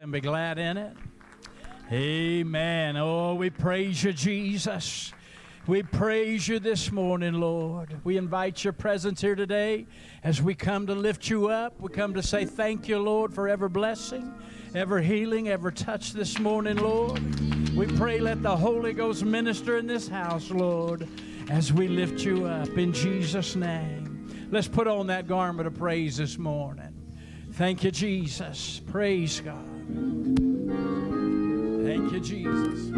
and be glad in it. Amen. Oh, we praise you, Jesus. We praise you this morning, Lord. We invite your presence here today as we come to lift you up. We come to say thank you, Lord, for ever blessing, ever healing, ever touch this morning, Lord. We pray let the Holy Ghost minister in this house, Lord, as we lift you up in Jesus' name. Let's put on that garment of praise this morning. Thank you, Jesus. Praise God. Thank you, Jesus.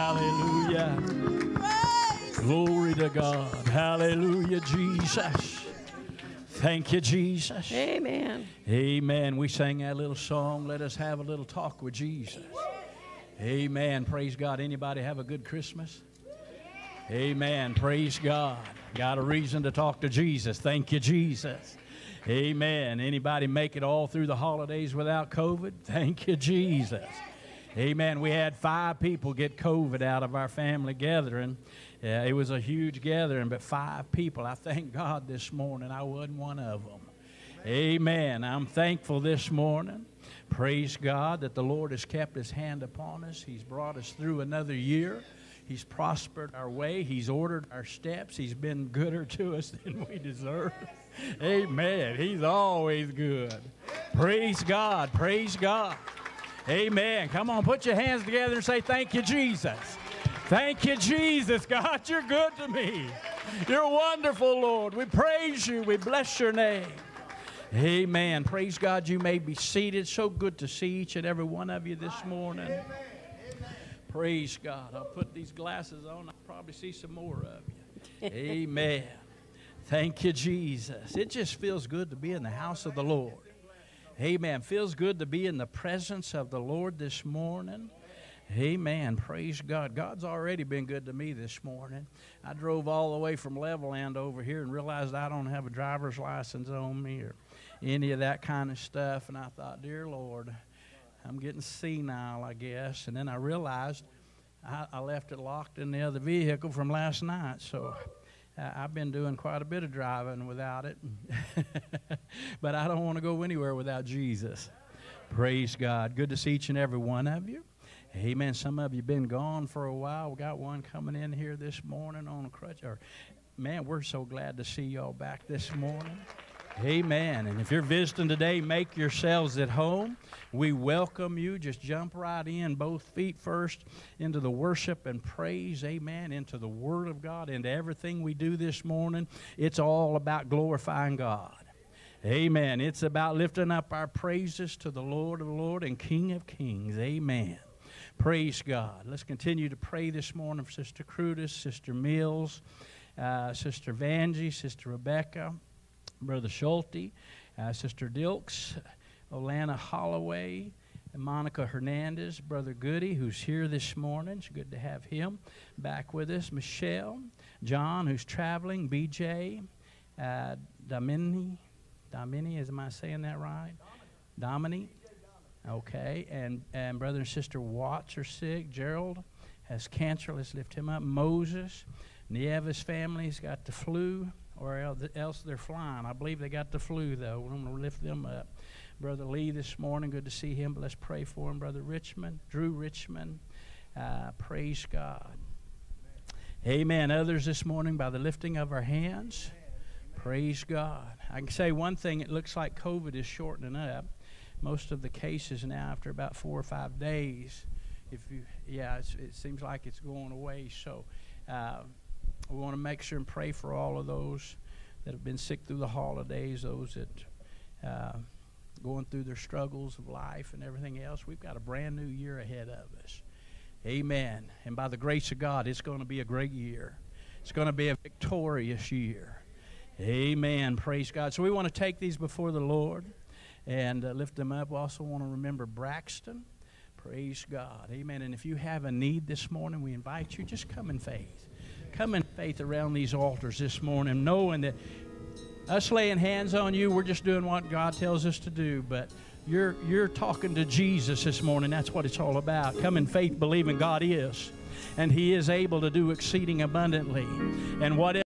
Hallelujah. Glory to God. Hallelujah, Jesus. Thank you, Jesus. Amen. Amen. We sang that little song, Let Us Have a Little Talk with Jesus. Amen. Praise God. Anybody have a good Christmas? Amen. Praise God. Got a reason to talk to Jesus. Thank you, Jesus. Amen. Anybody make it all through the holidays without COVID? Thank you, Jesus. Amen. We had five people get COVID out of our family gathering. Yeah, it was a huge gathering, but five people. I thank God this morning I wasn't one of them. Amen. I'm thankful this morning. Praise God that the Lord has kept his hand upon us. He's brought us through another year. He's prospered our way. He's ordered our steps. He's been gooder to us than we deserve. Amen. He's always good. Praise God. Praise God. Amen. Come on, put your hands together and say, Thank you, Jesus. Thank you, Jesus. God, you're good to me. You're wonderful, Lord. We praise you. We bless your name. Amen. Praise God. You may be seated. So good to see each and every one of you this morning. Praise God. I'll put these glasses on. I'll probably see some more of you. Amen. Thank you, Jesus. It just feels good to be in the house of the Lord. Amen. Feels good to be in the presence of the Lord this morning. Amen. Praise God. God's already been good to me this morning. I drove all the way from Levelland over here and realized I don't have a driver's license on me or any of that kind of stuff. And I thought, dear Lord, I'm getting senile, I guess. And then I realized I, I left it locked in the other vehicle from last night. So I've been doing quite a bit of driving without it. but I don't want to go anywhere without Jesus. Praise God. Good to see each and every one of you. Amen. Some of you been gone for a while. We got one coming in here this morning on a crutch. Or, man, we're so glad to see y'all back this morning. Amen. And if you're visiting today, make yourselves at home. We welcome you. Just jump right in, both feet first, into the worship and praise. Amen. Into the Word of God, into everything we do this morning. It's all about glorifying God. Amen. It's about lifting up our praises to the Lord of the Lord and King of Kings. Amen. Praise God. Let's continue to pray this morning for Sister Cruddas, Sister Mills, uh, Sister Vanjie, Sister Rebecca, Brother Schulte, uh, Sister Dilks, Olana Holloway, Monica Hernandez, Brother Goody, who's here this morning. It's good to have him back with us. Michelle, John, who's traveling, BJ, uh, Domini, Domini, is am I saying that right? Domini. Okay, and, and brother and sister Watts are sick. Gerald has cancer. Let's lift him up. Moses, Nieves family's got the flu, or else they're flying. I believe they got the flu, though. I'm going to lift them up. Brother Lee this morning, good to see him, let's pray for him. Brother Richmond, Drew Richmond, uh, praise God. Amen. Others this morning by the lifting of our hands. Praise God. I can say one thing, it looks like COVID is shortening up most of the cases now after about four or five days. If you, yeah, it seems like it's going away. So uh, we want to make sure and pray for all of those that have been sick through the holidays, those that uh, going through their struggles of life and everything else. We've got a brand new year ahead of us. Amen. And by the grace of God, it's going to be a great year. It's going to be a victorious year. Amen. Praise God. So we want to take these before the Lord and uh, lift them up. We also want to remember Braxton. Praise God. Amen. And if you have a need this morning, we invite you, just come in faith. Come in faith around these altars this morning, knowing that us laying hands on you, we're just doing what God tells us to do. But you're, you're talking to Jesus this morning. That's what it's all about. Come in faith, believing God is. And He is able to do exceeding abundantly. And whatever.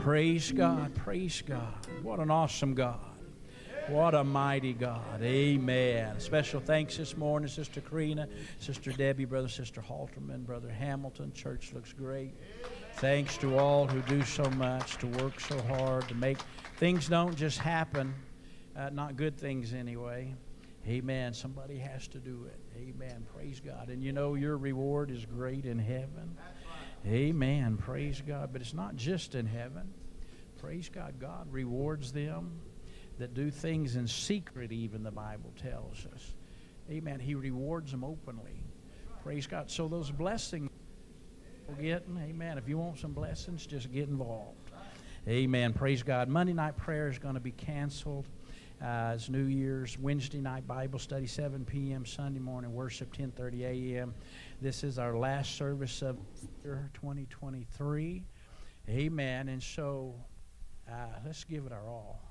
Praise God. Praise God. What an awesome God. What a mighty God. Amen. Special thanks this morning, Sister Karina, Sister Debbie, Brother Sister Halterman, Brother Hamilton. Church looks great. Thanks to all who do so much, to work so hard, to make things don't just happen, uh, not good things anyway. Amen. Somebody has to do it. Amen. Praise God. And you know your reward is great in heaven. Amen. Praise God. But it's not just in heaven. Praise God. God rewards them that do things in secret, even the Bible tells us. Amen. He rewards them openly. Praise God. So those blessings we're getting, amen. If you want some blessings, just get involved. Amen. Praise God. Monday night prayer is going to be canceled. Uh, it's New Year's Wednesday night Bible study 7 p.m. Sunday morning worship 10:30 a.m. This is our last service of year 2023. Amen. And so uh, let's give it our all.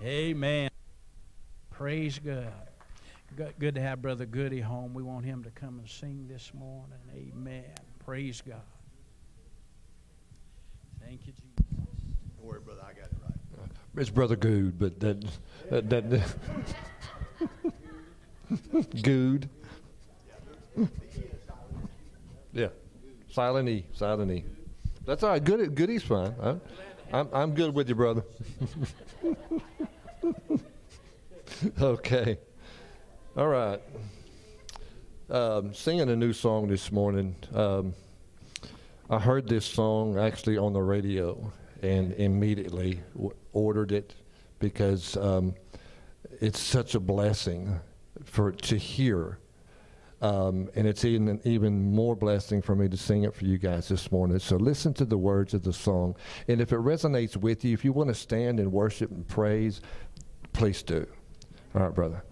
Amen. Praise God. Good to have Brother Goody home. We want him to come and sing this morning. Amen. Praise God. Thank you, Jesus. Don't worry, brother. I got it right. It's Brother Good, but that that, that Good. Yeah, silent E, silent E. That's all right. Good, Goody's fine. I, I'm I'm good with you, brother. okay. All right. Um, singing a new song this morning. Um, I heard this song actually on the radio and immediately w- ordered it because um, it's such a blessing for to hear. Um, and it's even even more blessing for me to sing it for you guys this morning. So listen to the words of the song, and if it resonates with you, if you want to stand and worship and praise, please do. All right, brother.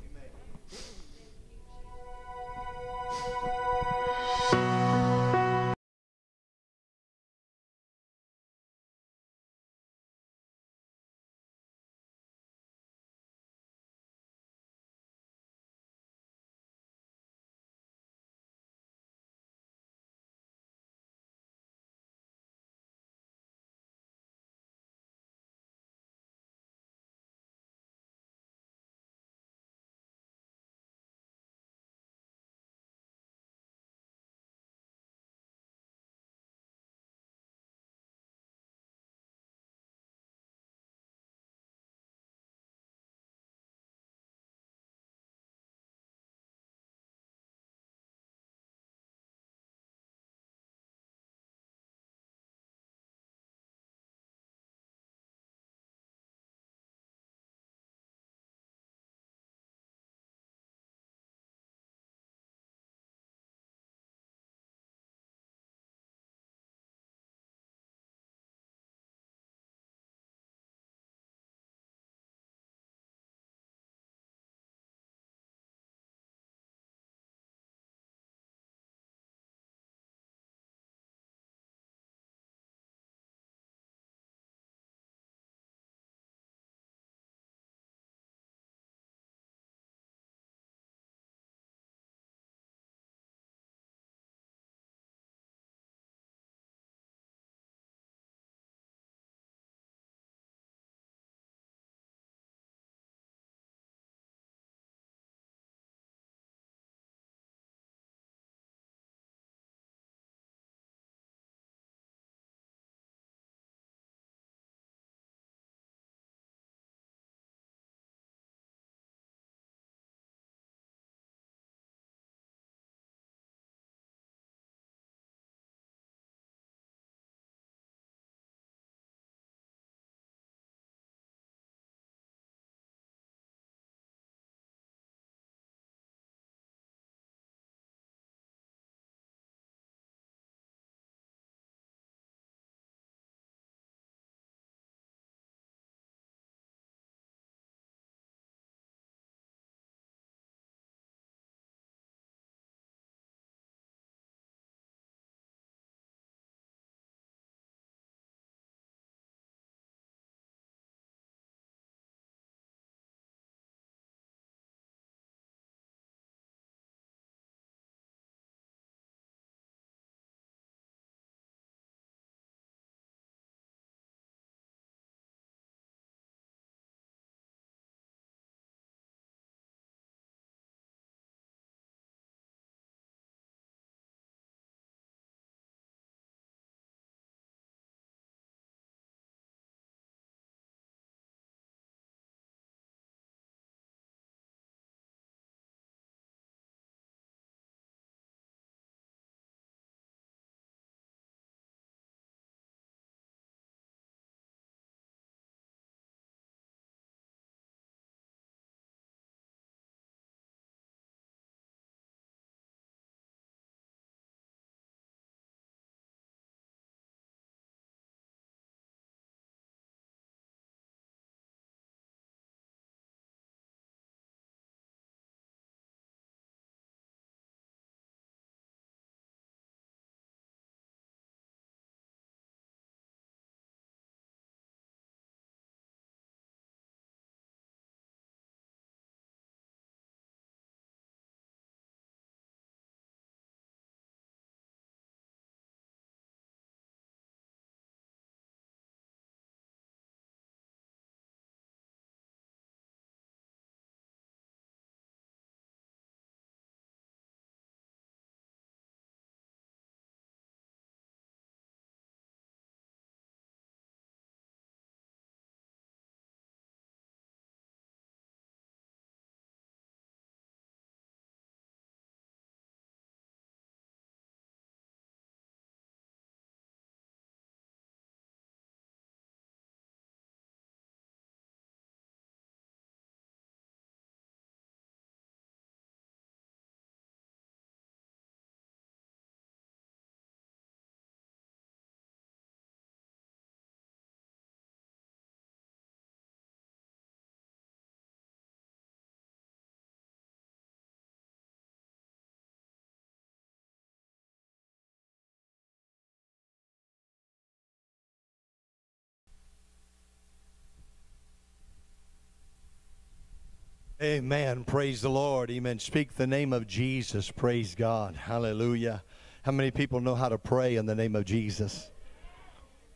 Amen. Praise the Lord. Amen. Speak the name of Jesus. Praise God. Hallelujah. How many people know how to pray in the name of Jesus?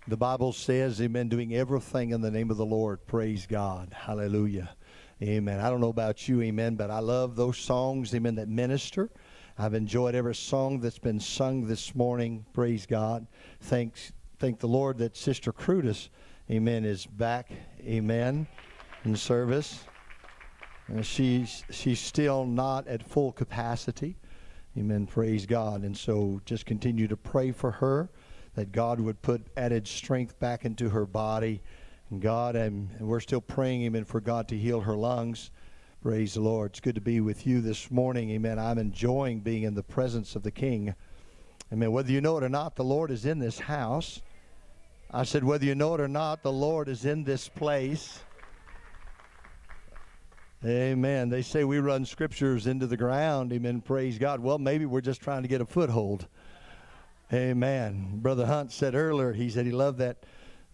The Bible says, Amen, doing everything in the name of the Lord. Praise God. Hallelujah. Amen. I don't know about you, amen, but I love those songs, amen, that minister. I've enjoyed every song that's been sung this morning. Praise God. Thanks, thank the Lord that Sister Cruddas, amen, is back, amen, in service. And she's she's still not at full capacity. Amen. Praise God. And so just continue to pray for her that God would put added strength back into her body. And God, and, we're still praying, amen, for God to heal her lungs. Praise the Lord. It's good to be with you this morning. Amen. I'm enjoying being in the presence of the King. Amen. Whether you know it or not, the Lord is in this house. I said, whether you know it or not, the Lord is in this place. Amen. They say we run scriptures into the ground. Amen. Praise God. Well, maybe we're just trying to get a foothold. Amen. Brother Hunt said earlier, he said he loved that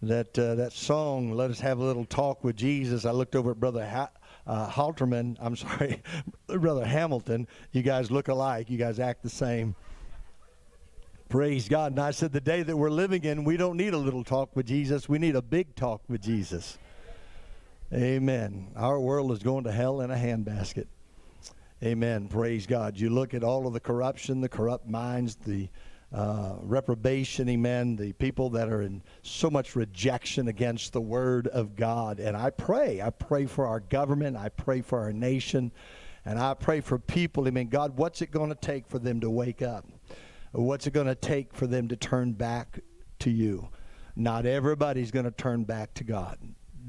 that uh, that song. Let us have a little talk with Jesus. I looked over at Brother ha- uh, Halterman. I'm sorry, Brother Hamilton. You guys look alike. You guys act the same. Praise God. And I said, the day that we're living in, we don't need a little talk with Jesus. We need a big talk with Jesus. Amen. Our world is going to hell in a handbasket. Amen. Praise God. You look at all of the corruption, the corrupt minds, the uh, reprobation, amen, the people that are in so much rejection against the word of God. And I pray, I pray for our government, I pray for our nation, and I pray for people. Amen. God, what's it going to take for them to wake up? What's it going to take for them to turn back to you? Not everybody's going to turn back to God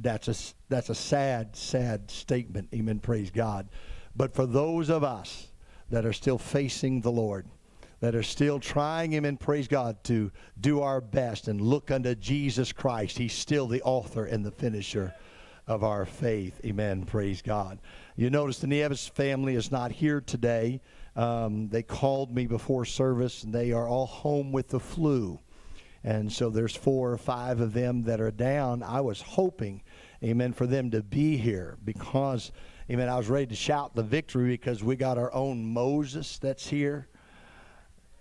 that's a that's a sad, sad statement. Amen. Praise God. But for those of us that are still facing the Lord, that are still trying Him and praise God to do our best and look unto Jesus Christ, He's still the author and the finisher of our faith. Amen. Praise God. You notice the Nieves family is not here today. Um, they called me before service, and they are all home with the flu. And so there's four or five of them that are down. I was hoping, amen, for them to be here because, amen, I was ready to shout the victory because we got our own Moses that's here,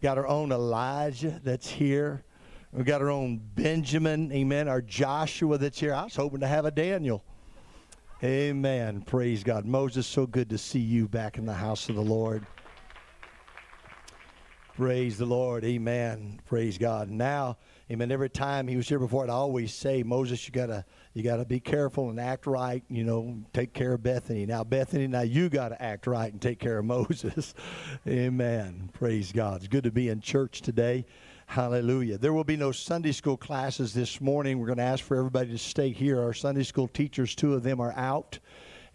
got our own Elijah that's here. We got our own Benjamin, amen, our Joshua that's here. I was hoping to have a Daniel. Amen. Praise God. Moses, so good to see you back in the house of the Lord. Praise the Lord. Amen. Praise God. Now, Amen. Every time he was here before, I'd always say, Moses, you gotta you gotta be careful and act right. You know, take care of Bethany. Now, Bethany, now you gotta act right and take care of Moses. Amen. Praise God. It's good to be in church today. Hallelujah. There will be no Sunday school classes this morning. We're going to ask for everybody to stay here. Our Sunday school teachers, two of them are out.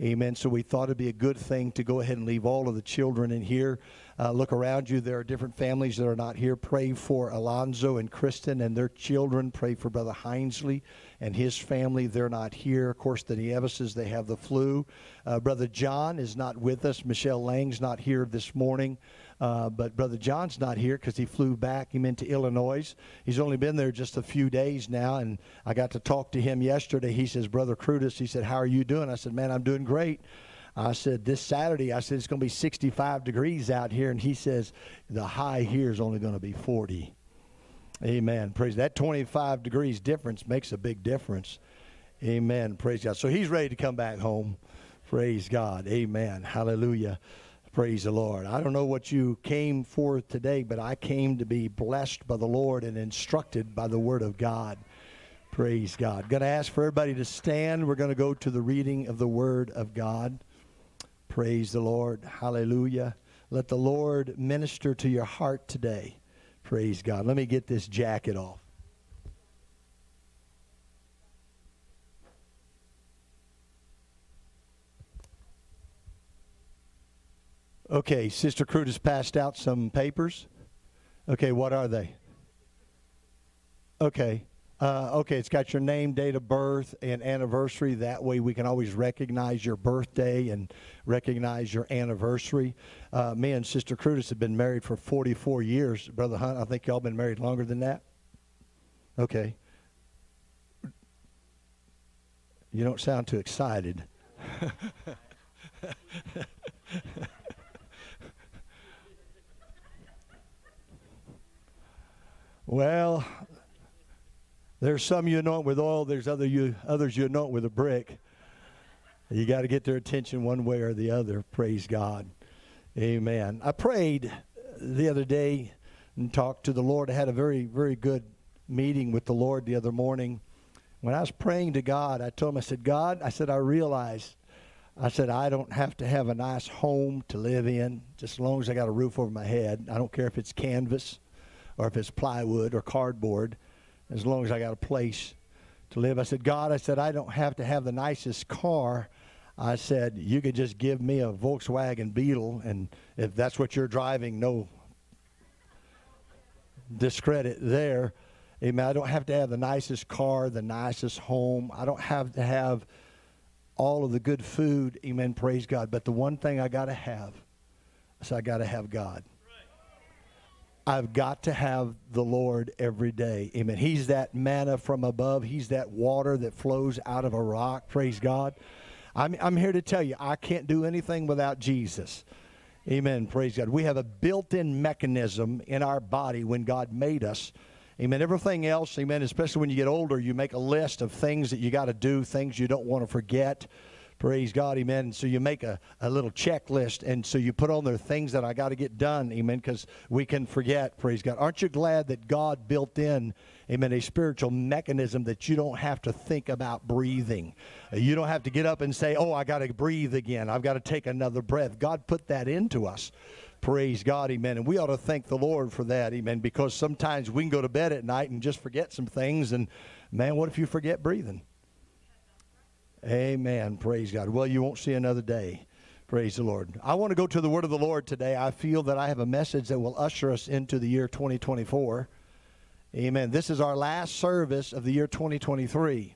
Amen. So we thought it'd be a good thing to go ahead and leave all of the children in here. Uh, look around you. There are different families that are not here. Pray for Alonzo and Kristen and their children. Pray for Brother Hinesley and his family. They're not here. Of course, the Nieveses, they have the flu. Uh, Brother John is not with us. Michelle Lang's not here this morning. Uh, but Brother John's not here because he flew back. He went to Illinois. He's only been there just a few days now, and I got to talk to him yesterday. He says, Brother Cruddas, he said, How are you doing? I said, Man, I'm doing great. I said, this Saturday, I said, it's going to be 65 degrees out here. And he says, the high here is only going to be 40. Amen. Praise that 25 degrees difference makes a big difference. Amen. Praise God. So he's ready to come back home. Praise God. Amen. Hallelujah. Praise the Lord. I don't know what you came for today, but I came to be blessed by the Lord and instructed by the Word of God. Praise God. Going to ask for everybody to stand. We're going to go to the reading of the Word of God. Praise the Lord. Hallelujah. Let the Lord minister to your heart today. Praise God. Let me get this jacket off. Okay, Sister Crute has passed out some papers. Okay, what are they? Okay. Uh, okay, it's got your name, date of birth, and anniversary. That way we can always recognize your birthday and recognize your anniversary. Uh, me and Sister Cruddas have been married for 44 years. Brother Hunt, I think y'all been married longer than that? Okay. You don't sound too excited. well, there's some you anoint with oil, there's other you, others you anoint with a brick. You got to get their attention one way or the other. Praise God. Amen. I prayed the other day and talked to the Lord. I had a very, very good meeting with the Lord the other morning. When I was praying to God, I told him, I said, God, I said, I realize, I said, I don't have to have a nice home to live in, just as long as I got a roof over my head. I don't care if it's canvas or if it's plywood or cardboard, as long as I got a place to live. I said, God, I said, I don't have to have the nicest car. I said, you could just give me a Volkswagen Beetle, and if that's what you're driving, no discredit there. Amen. I don't have to have the nicest car, the nicest home. I don't have to have all of the good food. Amen. Praise God. But the one thing I got to have is I got to have God. I've got to have the Lord every day. Amen. He's that manna from above. He's that water that flows out of a rock. Praise God. I'm, I'm here to tell you, I can't do anything without Jesus. Amen. Praise God. We have a built in mechanism in our body when God made us. Amen. Everything else, amen, especially when you get older, you make a list of things that you got to do, things you don't want to forget. Praise God, amen. And so you make a, a little checklist, and so you put on there things that I got to get done, amen, because we can forget, praise God. Aren't you glad that God built in, amen, a spiritual mechanism that you don't have to think about breathing? You don't have to get up and say, oh, I got to breathe again. I've got to take another breath. God put that into us. Praise God, amen. And we ought to thank the Lord for that, amen, because sometimes we can go to bed at night and just forget some things, and man, what if you forget breathing? Amen. Praise God. Well, you won't see another day. Praise the Lord. I want to go to the word of the Lord today. I feel that I have a message that will usher us into the year 2024. Amen. This is our last service of the year 2023.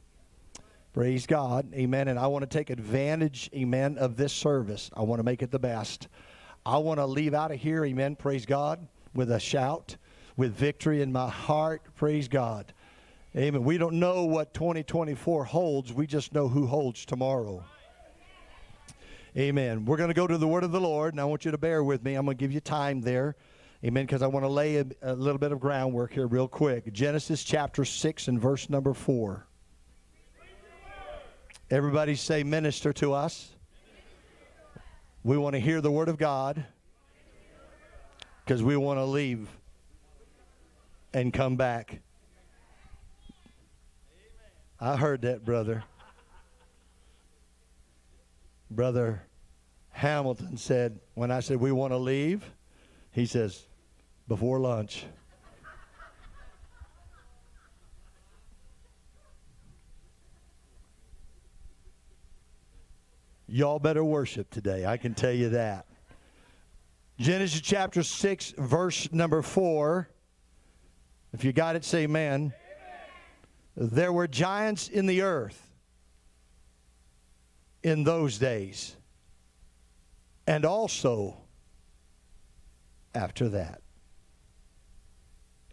Praise God. Amen. And I want to take advantage, amen, of this service. I want to make it the best. I want to leave out of here, amen, praise God, with a shout, with victory in my heart. Praise God. Amen. We don't know what 2024 holds, we just know who holds tomorrow. Amen. We're going to go to the word of the Lord, and I want you to bear with me. I'm going to give you time there. Amen. Because I want to lay a, a, little bit of groundwork here, real quick. Genesis chapter 6 and verse number 4. Everybody say, minister to us. We want to hear the word of God because we want to leave and come back. I heard that, brother. Brother Hamilton said, when I said we want to leave, he says, before lunch. Y'all better worship today. I can tell you that. Genesis chapter 6, verse number 4. If you got it, say amen. There were giants in the earth in those days, and also after that.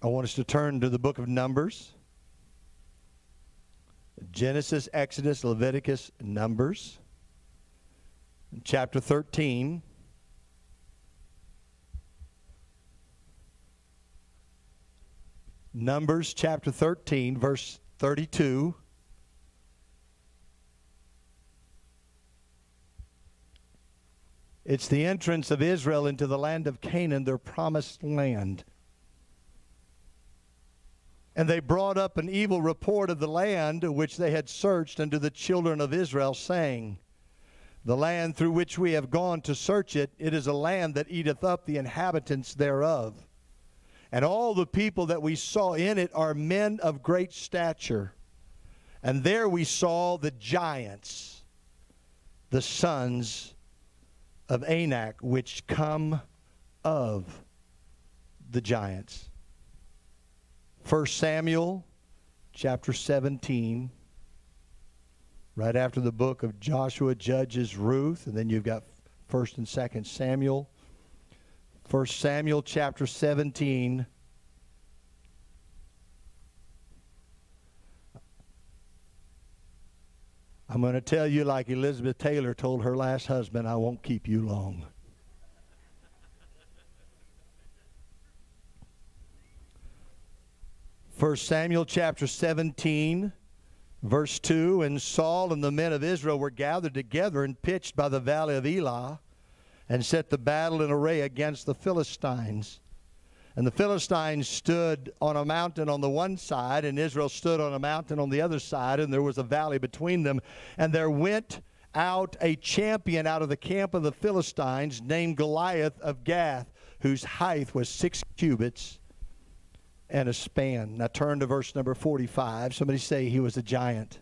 I want us to turn to the book of Numbers Genesis, Exodus, Leviticus, Numbers, chapter 13. Numbers chapter 13, verse 32. It's the entrance of Israel into the land of Canaan, their promised land. And they brought up an evil report of the land which they had searched unto the children of Israel, saying, The land through which we have gone to search it, it is a land that eateth up the inhabitants thereof. And all the people that we saw in it are men of great stature. And there we saw the giants, the sons of Anak, which come of the giants. 1 Samuel chapter 17, right after the book of Joshua, Judges, Ruth, and then you've got 1st and 2nd Samuel. 1 Samuel chapter 17. I'm going to tell you, like Elizabeth Taylor told her last husband, I won't keep you long. First Samuel chapter 17, verse 2 And Saul and the men of Israel were gathered together and pitched by the valley of Elah and set the battle in array against the Philistines. And the Philistines stood on a mountain on the one side, and Israel stood on a mountain on the other side, and there was a valley between them. And there went out a champion out of the camp of the Philistines named Goliath of Gath, whose height was six cubits and a span. Now turn to verse number 45. Somebody say he was a giant.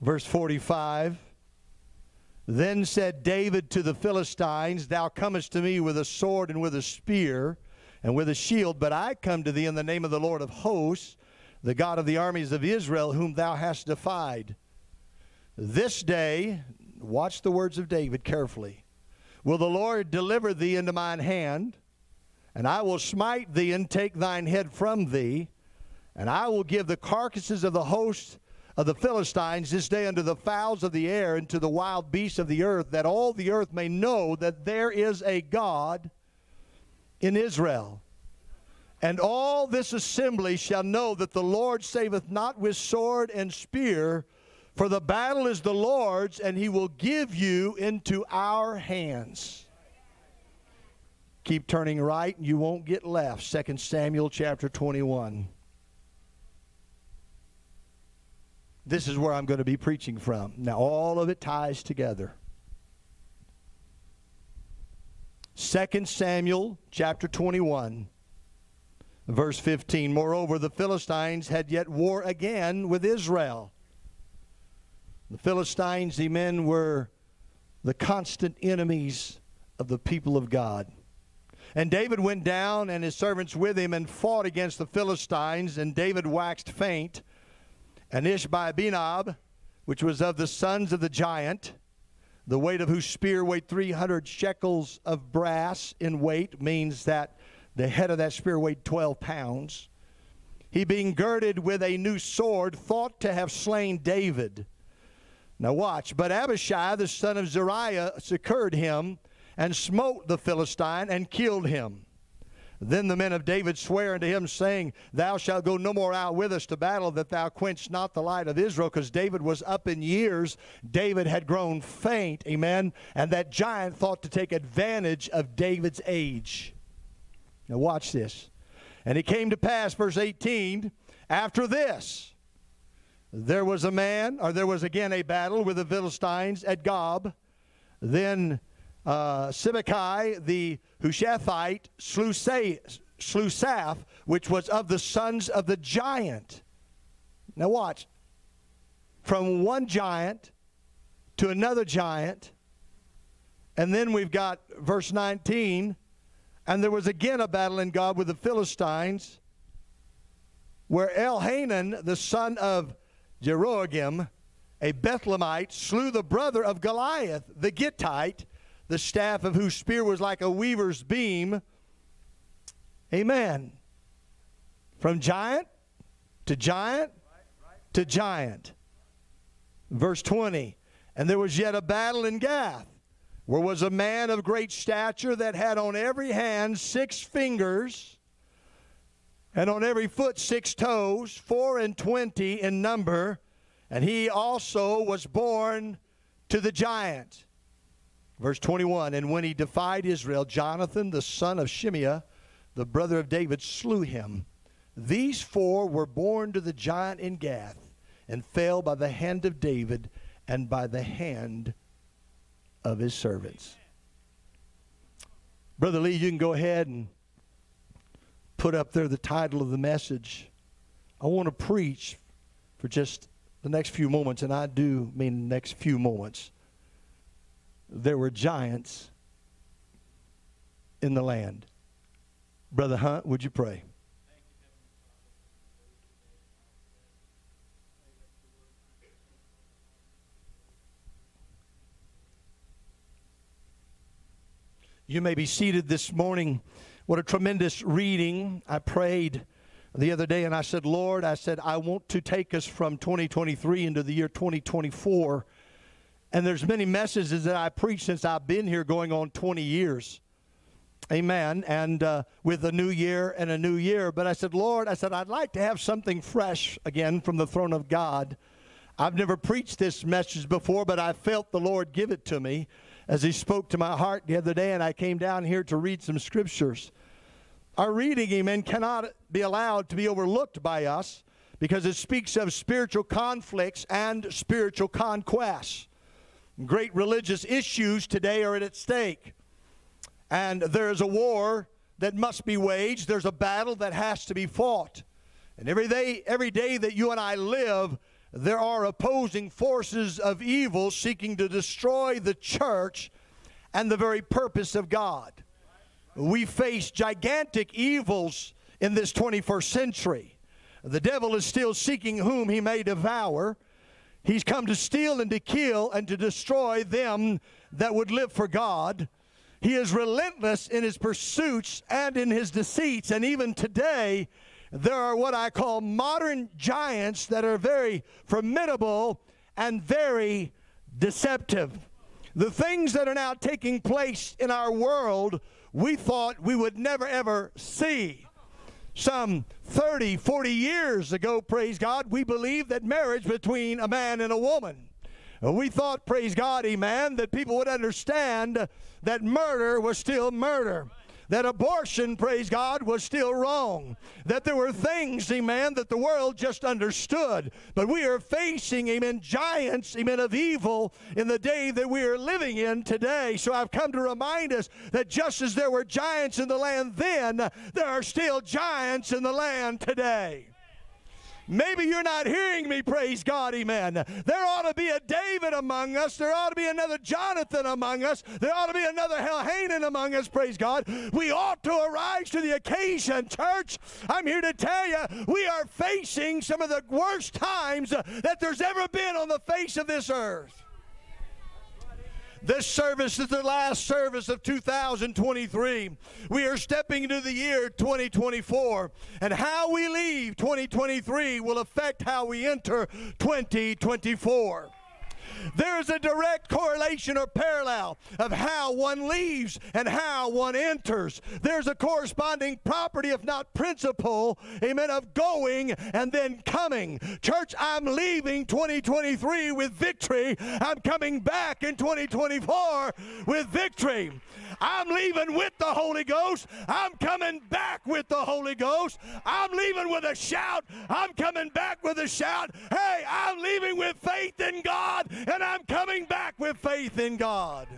Verse 45. Then said David to the Philistines, Thou comest to me with a sword and with a spear and with a shield, but I come to thee in the name of the Lord of hosts, the God of the armies of Israel, whom thou hast defied. This day, watch the words of David carefully, will the Lord deliver thee into mine hand, and I will smite thee and take thine head from thee, and I will give the carcasses of the hosts of the Philistines this day unto the fowls of the air and to the wild beasts of the earth, that all the earth may know that there is a God in Israel. And all this assembly shall know that the Lord saveth not with sword and spear, for the battle is the Lord's, and he will give you into our hands. Keep turning right, and you won't get left. 2 Samuel chapter 21. This is where I'm going to be preaching from. Now, all of it ties together. 2 Samuel chapter 21, verse 15. Moreover, the Philistines had yet war again with Israel. The Philistines, the men, were the constant enemies of the people of God. And David went down and his servants with him and fought against the Philistines, and David waxed faint and Ishbi-benob, which was of the sons of the giant, the weight of whose spear weighed 300 shekels of brass in weight, means that the head of that spear weighed 12 pounds. He, being girded with a new sword, thought to have slain David. Now watch. But Abishai, the son of Zeruiah, succored him and smote the Philistine and killed him. Then the men of David swear unto him, saying, Thou shalt go no more out with us to battle, that thou quench not the light of Israel. Because David was up in years. David had grown faint, amen. And that giant thought to take advantage of David's age. Now, watch this. And it came to pass, verse 18, after this, there was a man, or there was again a battle with the Philistines at Gob. Then uh, the Hushathite slew, Saph, which was of the sons of the giant. Now watch. From one giant to another giant. And then we've got verse 19. And there was again a battle in Gob with the Philistines, where Elhanan, the son of Jeroham, a Bethlehemite, slew the brother of Goliath, the Gittite, the staff of whose spear was like a weaver's beam. Amen. From giant to giant to giant. Verse 20. And there was yet a battle in Gath, where was a man of great stature that had on every hand six fingers, and on every foot six toes, four and twenty in number. And he also was born to the giant. Verse 21 And when he defied Israel, Jonathan, the son of Shimeah, the brother of David, slew him. These four were born to the giant in Gath and fell by the hand of David and by the hand of his servants. Brother Lee, you can go ahead and put up there the title of the message. I want to preach for just the next few moments, and I do mean the next few moments there were giants in the land. Brother Hunt, would you pray? You may be seated this morning. What a tremendous reading. I prayed the other day and I said, Lord, I said, I want to take us from 2023 into the year 2024. And there's many messages that I preached since I've been here going on 20 years. Amen. And uh, with a new year and a new year. But I said, Lord, I said, I'd like to have something fresh again from the throne of God. I've never preached this message before, but I felt the Lord give it to me as He spoke to my heart the other day, and I came down here to read some scriptures. Our reading, amen, cannot be allowed to be overlooked by us because it speaks of spiritual conflicts and spiritual conquests. Great religious issues today are at stake. And there is a war that must be waged, there's a battle that has to be fought. And every day, every day that you and I live, there are opposing forces of evil seeking to destroy the church and the very purpose of God. We face gigantic evils in this 21st century. The devil is still seeking whom he may devour. He's come to steal and to kill and to destroy them that would live for God. He is relentless in his pursuits and in his deceits. And even today, there are what I call modern giants that are very formidable and very deceptive. The things that are now taking place in our world, we thought we would never ever see. Some 30, 40 years ago, praise God, we believed that marriage between a man and a woman. Uh, we thought, praise God, amen, that people would understand that murder was still murder that abortion, praise God, was still wrong. That there were things, amen, that the world just understood. But we are facing, amen, giants, amen, of evil in the day that we are living in today. So I've come to remind us that just as there were giants in the land then, there are still giants in the land today. Maybe you're not hearing me, praise God, amen. There ought to be a David among us. There ought to be another Jonathan among us. There ought to be another Elhanan among us, praise God. We ought to arise to the occasion, church. I'm here to tell you, we are facing some of the worst times that there's ever been on the face of this earth. This service is the last service of 2023. We are stepping into the year 2024, and how we leave 2023 will affect how we enter 2024. There is a direct correlation or parallel of how one leaves and how one enters. There's a corresponding property, if not principle, amen, of going and then coming. Church, I'm leaving 2023 with victory. I'm coming back in 2024 with victory. I'm leaving with the Holy Ghost. I'm coming back with the Holy Ghost. I'm leaving with a shout. I'm coming back with a shout. Hey, I'm leaving with faith in God and I'm coming back with faith in God.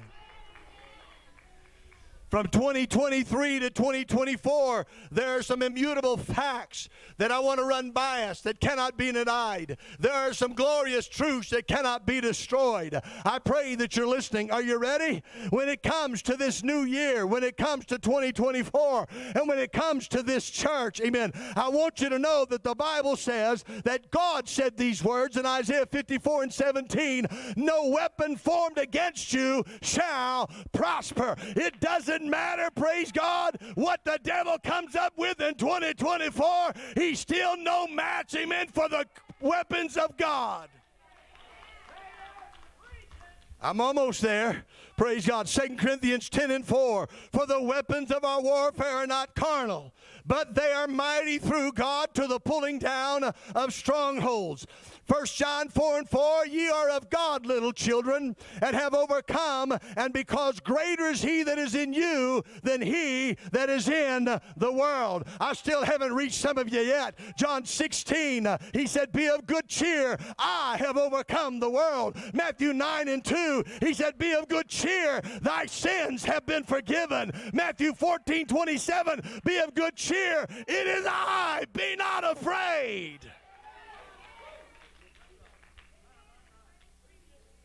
From 2023 to 2024, there are some immutable facts that I want to run by us that cannot be denied. There are some glorious truths that cannot be destroyed. I pray that you're listening. Are you ready? When it comes to this new year, when it comes to 2024, and when it comes to this church, amen, I want you to know that the Bible says that God said these words in Isaiah 54 and 17 No weapon formed against you shall prosper. It doesn't doesn't matter, praise God, what the devil comes up with in 2024. He's still no match, amen, for the weapons of God. I'm almost there. Praise God. 2 Corinthians 10 and 4. For the weapons of our warfare are not carnal, but they are mighty through God to the pulling down of strongholds. 1 John 4 and 4, ye are of God, little children, and have overcome, and because greater is he that is in you than he that is in the world. I still haven't reached some of you yet. John 16, he said, Be of good cheer, I have overcome the world. Matthew 9 and 2, he said, Be of good cheer, thy sins have been forgiven. Matthew 14, 27, Be of good cheer, it is I, be not afraid.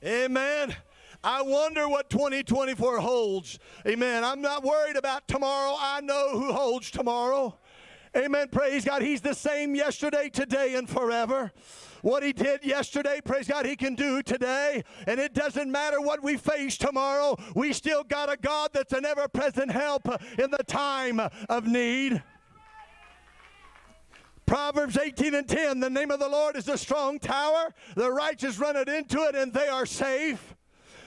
Amen. I wonder what 2024 holds. Amen. I'm not worried about tomorrow. I know who holds tomorrow. Amen. Praise God. He's the same yesterday, today, and forever. What he did yesterday, praise God, he can do today. And it doesn't matter what we face tomorrow, we still got a God that's an ever present help in the time of need. Proverbs 18 and 10 The name of the Lord is a strong tower. The righteous run it into it, and they are safe.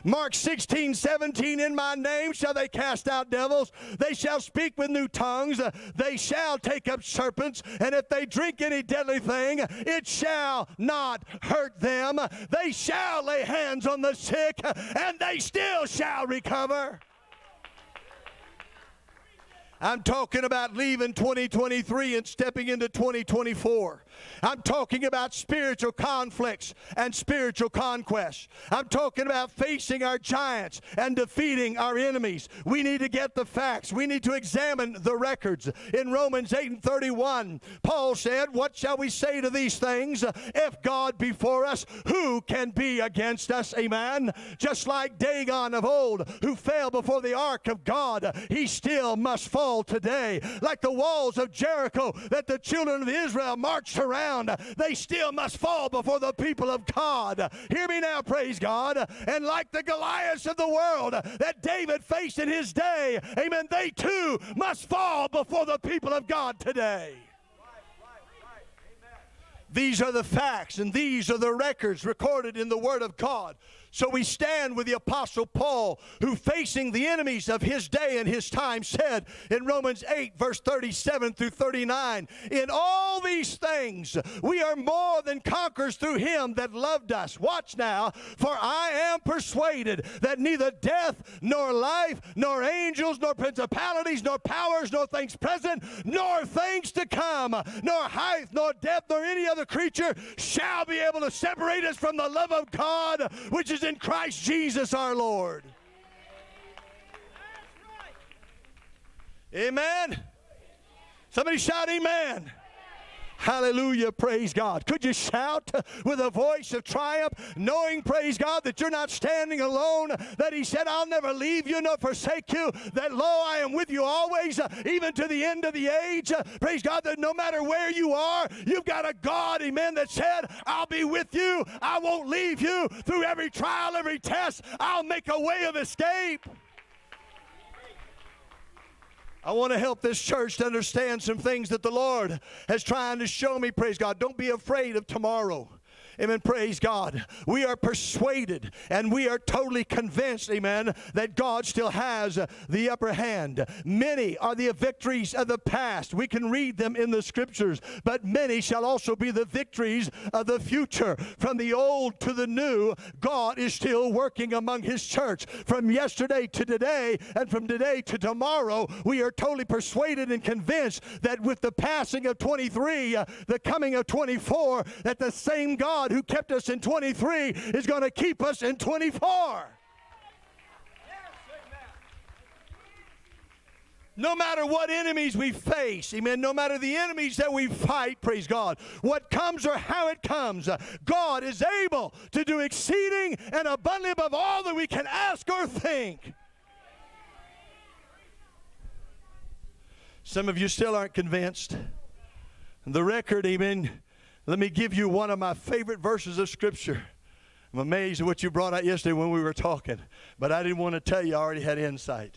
Mark 16, 17, in my name shall they cast out devils. They shall speak with new tongues. They shall take up serpents. And if they drink any deadly thing, it shall not hurt them. They shall lay hands on the sick, and they still shall recover. I'm talking about leaving 2023 and stepping into 2024. I'm talking about spiritual conflicts and spiritual conquests. I'm talking about facing our giants and defeating our enemies. We need to get the facts. We need to examine the records. In Romans 8 and 31, Paul said, What shall we say to these things? If God be for us, who can be against us? Amen. Just like Dagon of old, who fell before the ark of God, he still must fall today. Like the walls of Jericho that the children of Israel marched around, they still must fall before the people of God. Hear me now, praise God. And like the Goliaths of the world that David faced in his day, amen, they too must fall before the people of God today. These are the facts and these are the records recorded in the Word of God. So we stand with the Apostle Paul, who facing the enemies of his day and his time said in Romans 8, verse 37 through 39, In all these things we are more than conquerors through him that loved us. Watch now, for I am persuaded that neither death, nor life, nor angels, nor principalities, nor powers, nor things present, nor things to come, nor height, nor depth, nor any other creature shall be able to separate us from the love of God, which is is in Christ Jesus our Lord. Amen. Somebody shout, Amen. Hallelujah, praise God. Could you shout with a voice of triumph, knowing, praise God, that you're not standing alone, that He said, I'll never leave you nor forsake you, that lo, I am with you always, uh, even to the end of the age. Uh, praise God, that no matter where you are, you've got a God, amen, that said, I'll be with you, I won't leave you through every trial, every test, I'll make a way of escape. I want to help this church to understand some things that the Lord has trying to show me. Praise God. Don't be afraid of tomorrow. Amen. Praise God. We are persuaded and we are totally convinced, amen, that God still has the upper hand. Many are the victories of the past. We can read them in the scriptures, but many shall also be the victories of the future. From the old to the new, God is still working among his church. From yesterday to today and from today to tomorrow, we are totally persuaded and convinced that with the passing of 23, uh, the coming of 24, that the same God God who kept us in 23 is going to keep us in 24. No matter what enemies we face, amen, no matter the enemies that we fight, praise God, what comes or how it comes, uh, God is able to do exceeding and abundantly above all that we can ask or think. Some of you still aren't convinced. The record, amen, let me give you one of my favorite verses of Scripture. I'm amazed at what you brought out yesterday when we were talking, but I didn't want to tell you, I already had insight.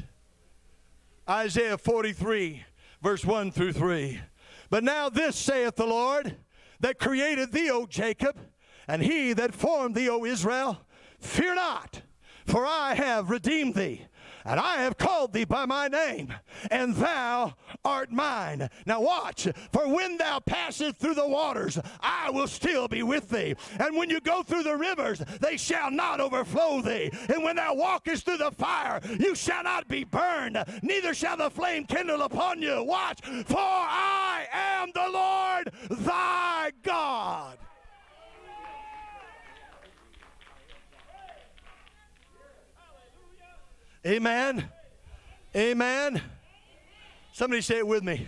Isaiah 43, verse 1 through 3. But now this saith the Lord that created thee, O Jacob, and he that formed thee, O Israel, fear not, for I have redeemed thee and I have called thee by my name, and thou art mine. Now watch, for when thou passest through the waters, I will still be with thee. And when you go through the rivers, they shall not overflow thee. And when thou walkest through the fire, you shall not be burned, neither shall the flame kindle upon you. Watch, for I am the Lord thy God. Amen. Amen. Somebody say it with me.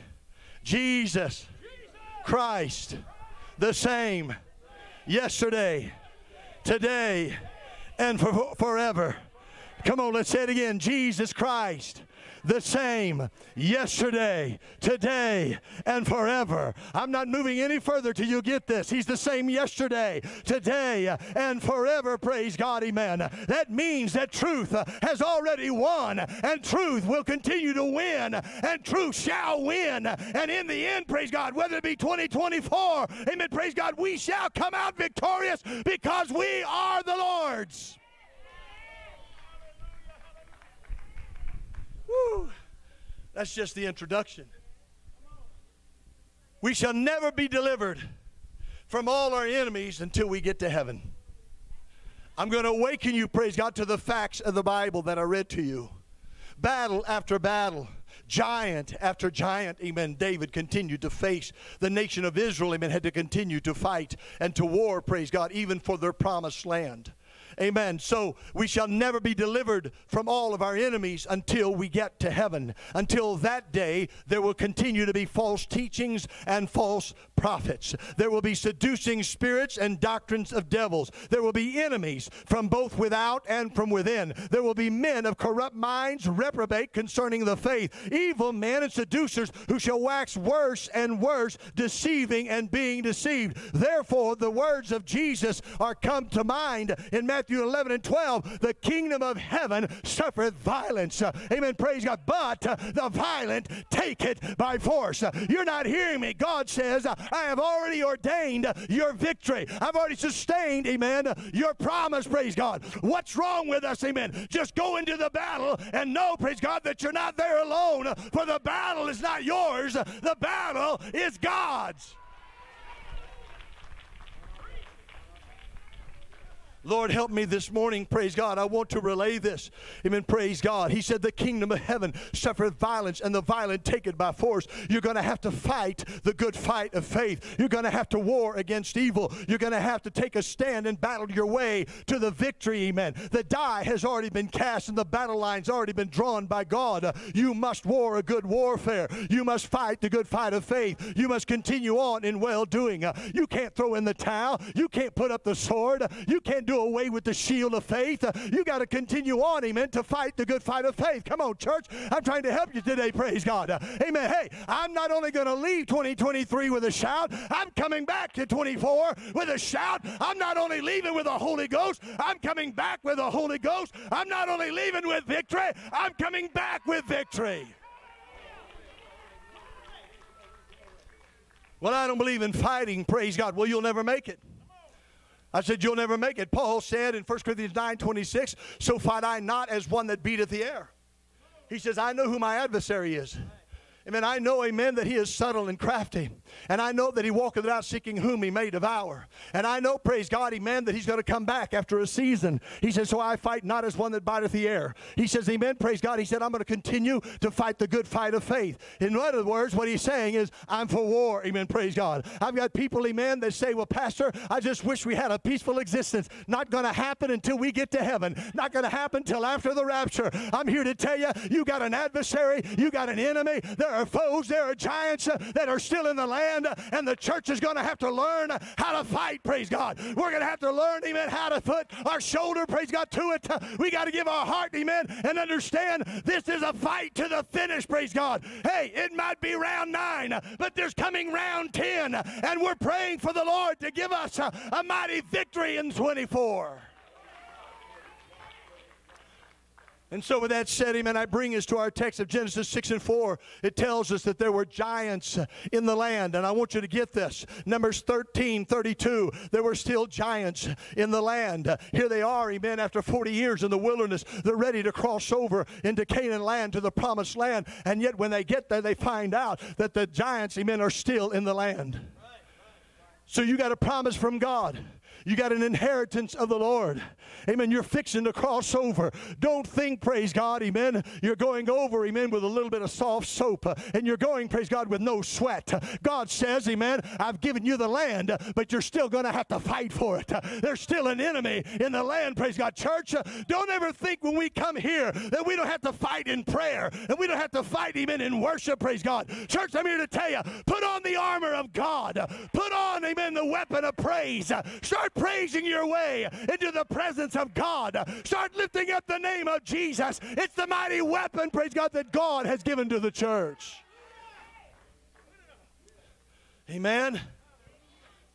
Jesus Christ, the same yesterday, today, and for, forever. Come on, let's say it again. Jesus Christ the same yesterday, today, and forever. I'm not moving any further till you get this. He's the same yesterday, today, and forever. Praise God, amen. That means that truth has already won, and truth will continue to win, and truth shall win. And in the end, praise God, whether it be 2024, amen, praise God, we shall come out victorious because we are the Lord's. Woo. That's just the introduction. We shall never be delivered from all our enemies until we get to heaven. I'm going to awaken you, praise God, to the facts of the Bible that I read to you. Battle after battle, giant after giant, amen. David continued to face the nation of Israel, amen, had to continue to fight and to war, praise God, even for their promised land. Amen. So we shall never be delivered from all of our enemies until we get to heaven. Until that day, there will continue to be false teachings and false prophets. There will be seducing spirits and doctrines of devils. There will be enemies from both without and from within. There will be men of corrupt minds reprobate concerning the faith, evil men and seducers who shall wax worse and worse, deceiving and being deceived. Therefore, the words of Jesus are come to mind in Matthew Matthew 11 and 12, the kingdom of heaven suffereth violence. Amen. Praise God. But uh, the violent take it by force. You're not hearing me. God says, I have already ordained your victory. I've already sustained, amen, your promise, praise God. What's wrong with us, amen? Just go into the battle and know, praise God, that you're not there alone, for the battle is not yours, the battle is God's. Lord, help me this morning. Praise God. I want to relay this. Amen. Praise God. He said, The kingdom of heaven suffereth violence, and the violent take it by force. You're going to have to fight the good fight of faith. You're going to have to war against evil. You're going to have to take a stand and battle your way to the victory. Amen. The die has already been cast, and the battle line's already been drawn by God. You must war a good warfare. You must fight the good fight of faith. You must continue on in well doing. You can't throw in the towel. You can't put up the sword. You can't do away with the shield of faith. You got to continue on, amen, to fight the good fight of faith. Come on, church. I'm trying to help you today, praise God. Amen. Hey, I'm not only going to leave 2023 with a shout, I'm coming back to 24 with a shout. I'm not only leaving with the Holy Ghost, I'm coming back with the Holy Ghost. I'm not only leaving with victory, I'm coming back with victory. Well, I don't believe in fighting, praise God. Well, you'll never make it. I said, You'll never make it. Paul said in 1 Corinthians 9 26, So fight I not as one that beateth the air. He says, I know who my adversary is. Amen. I know, amen, that he is subtle and crafty. And I know that he walketh out seeking whom he may devour. And I know, praise God, amen, that he's going to come back after a season. He says, So I fight not as one that biteth the air. He says, Amen, praise God. He said, I'm going to continue to fight the good fight of faith. In other words, what he's saying is, I'm for war. Amen, praise God. I've got people, amen, that say, Well, Pastor, I just wish we had a peaceful existence. Not going to happen until we get to heaven. Not going to happen till after the rapture. I'm here to tell you, you got an adversary, you got an enemy. There are foes, there are giants uh, that are still in the land, uh, and the church is going to have to learn how to fight, praise God. We're going to have to learn, amen, how to put our shoulder, praise God, to it. We got to give our heart, amen, and understand this is a fight to the finish, praise God. Hey, it might be round nine, but there's coming round 10, and we're praying for the Lord to give us a, a mighty victory in 24. And so, with that said, amen, I bring us to our text of Genesis 6 and 4. It tells us that there were giants in the land. And I want you to get this. Numbers 13, 32, there were still giants in the land. Here they are, amen, after 40 years in the wilderness. They're ready to cross over into Canaan land to the promised land. And yet, when they get there, they find out that the giants, amen, are still in the land. So, you got a promise from God. You got an inheritance of the Lord. Amen. You're fixing to cross over. Don't think, praise God, amen. You're going over, amen, with a little bit of soft soap. Uh, and you're going, praise God, with no sweat. God says, amen, I've given you the land, but you're still going to have to fight for it. There's still an enemy in the land, praise God. Church, don't ever think when we come here that we don't have to fight in prayer and we don't have to fight, amen, in worship, praise God. Church, I'm here to tell you, put on the armor of God. Put on, amen, the weapon of praise. Start praising your way into the presence of God. Start lifting up the name of Jesus. It's the mighty weapon, praise God, that God has given to the church. Amen.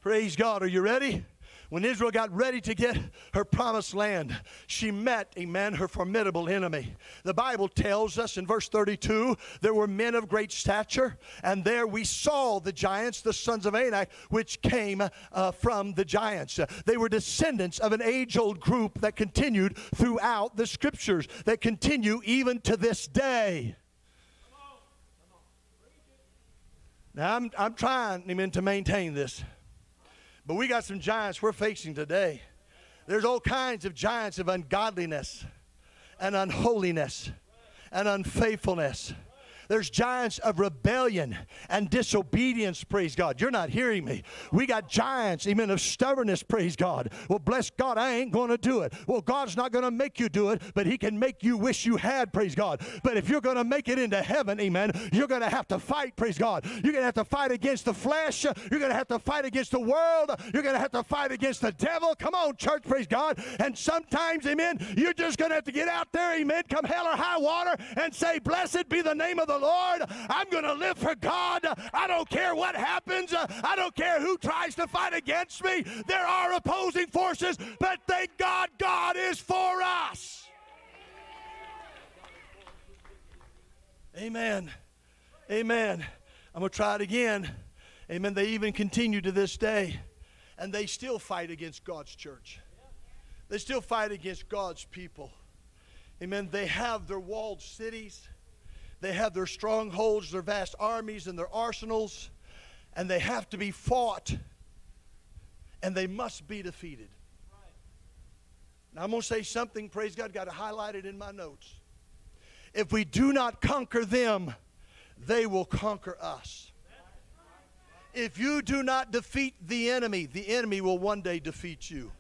Praise God. Are you ready? When Israel got ready to get her promised land, she met, amen, her formidable enemy. The Bible tells us in verse 32 there were men of great stature, and there we saw the giants, the sons of Anak, which came uh, from the giants. They were descendants of an age old group that continued throughout the scriptures, that continue even to this day. Now, I'm, I'm trying, amen, to maintain this. But we got some giants we're facing today. There's all kinds of giants of ungodliness and unholiness and unfaithfulness. There's giants of rebellion and disobedience, praise God. You're not hearing me. We got giants, amen, of stubbornness, praise God. Well, bless God, I ain't going to do it. Well, God's not going to make you do it, but He can make you wish you had, praise God. But if you're going to make it into heaven, amen, you're going to have to fight, praise God. You're going to have to fight against the flesh. You're going to have to fight against the world. You're going to have to fight against the devil. Come on, church, praise God. And sometimes, amen, you're just going to have to get out there, amen, come hell or high water and say, Blessed be the name of the Lord. I'm going to live for God. I don't care what happens. I don't care who tries to fight against me. There are opposing forces, but thank God God is for us. Amen. Amen. I'm going to try it again. Amen. They even continue to this day, and they still fight against God's church. They still fight against God's people. Amen. They have their walled cities. They have their strongholds, their vast armies, and their arsenals, and they have to be fought, and they must be defeated. Now, I'm going to say something, praise God, got to highlight it in my notes. If we do not conquer them, they will conquer us. If you do not defeat the enemy, the enemy will one day defeat you.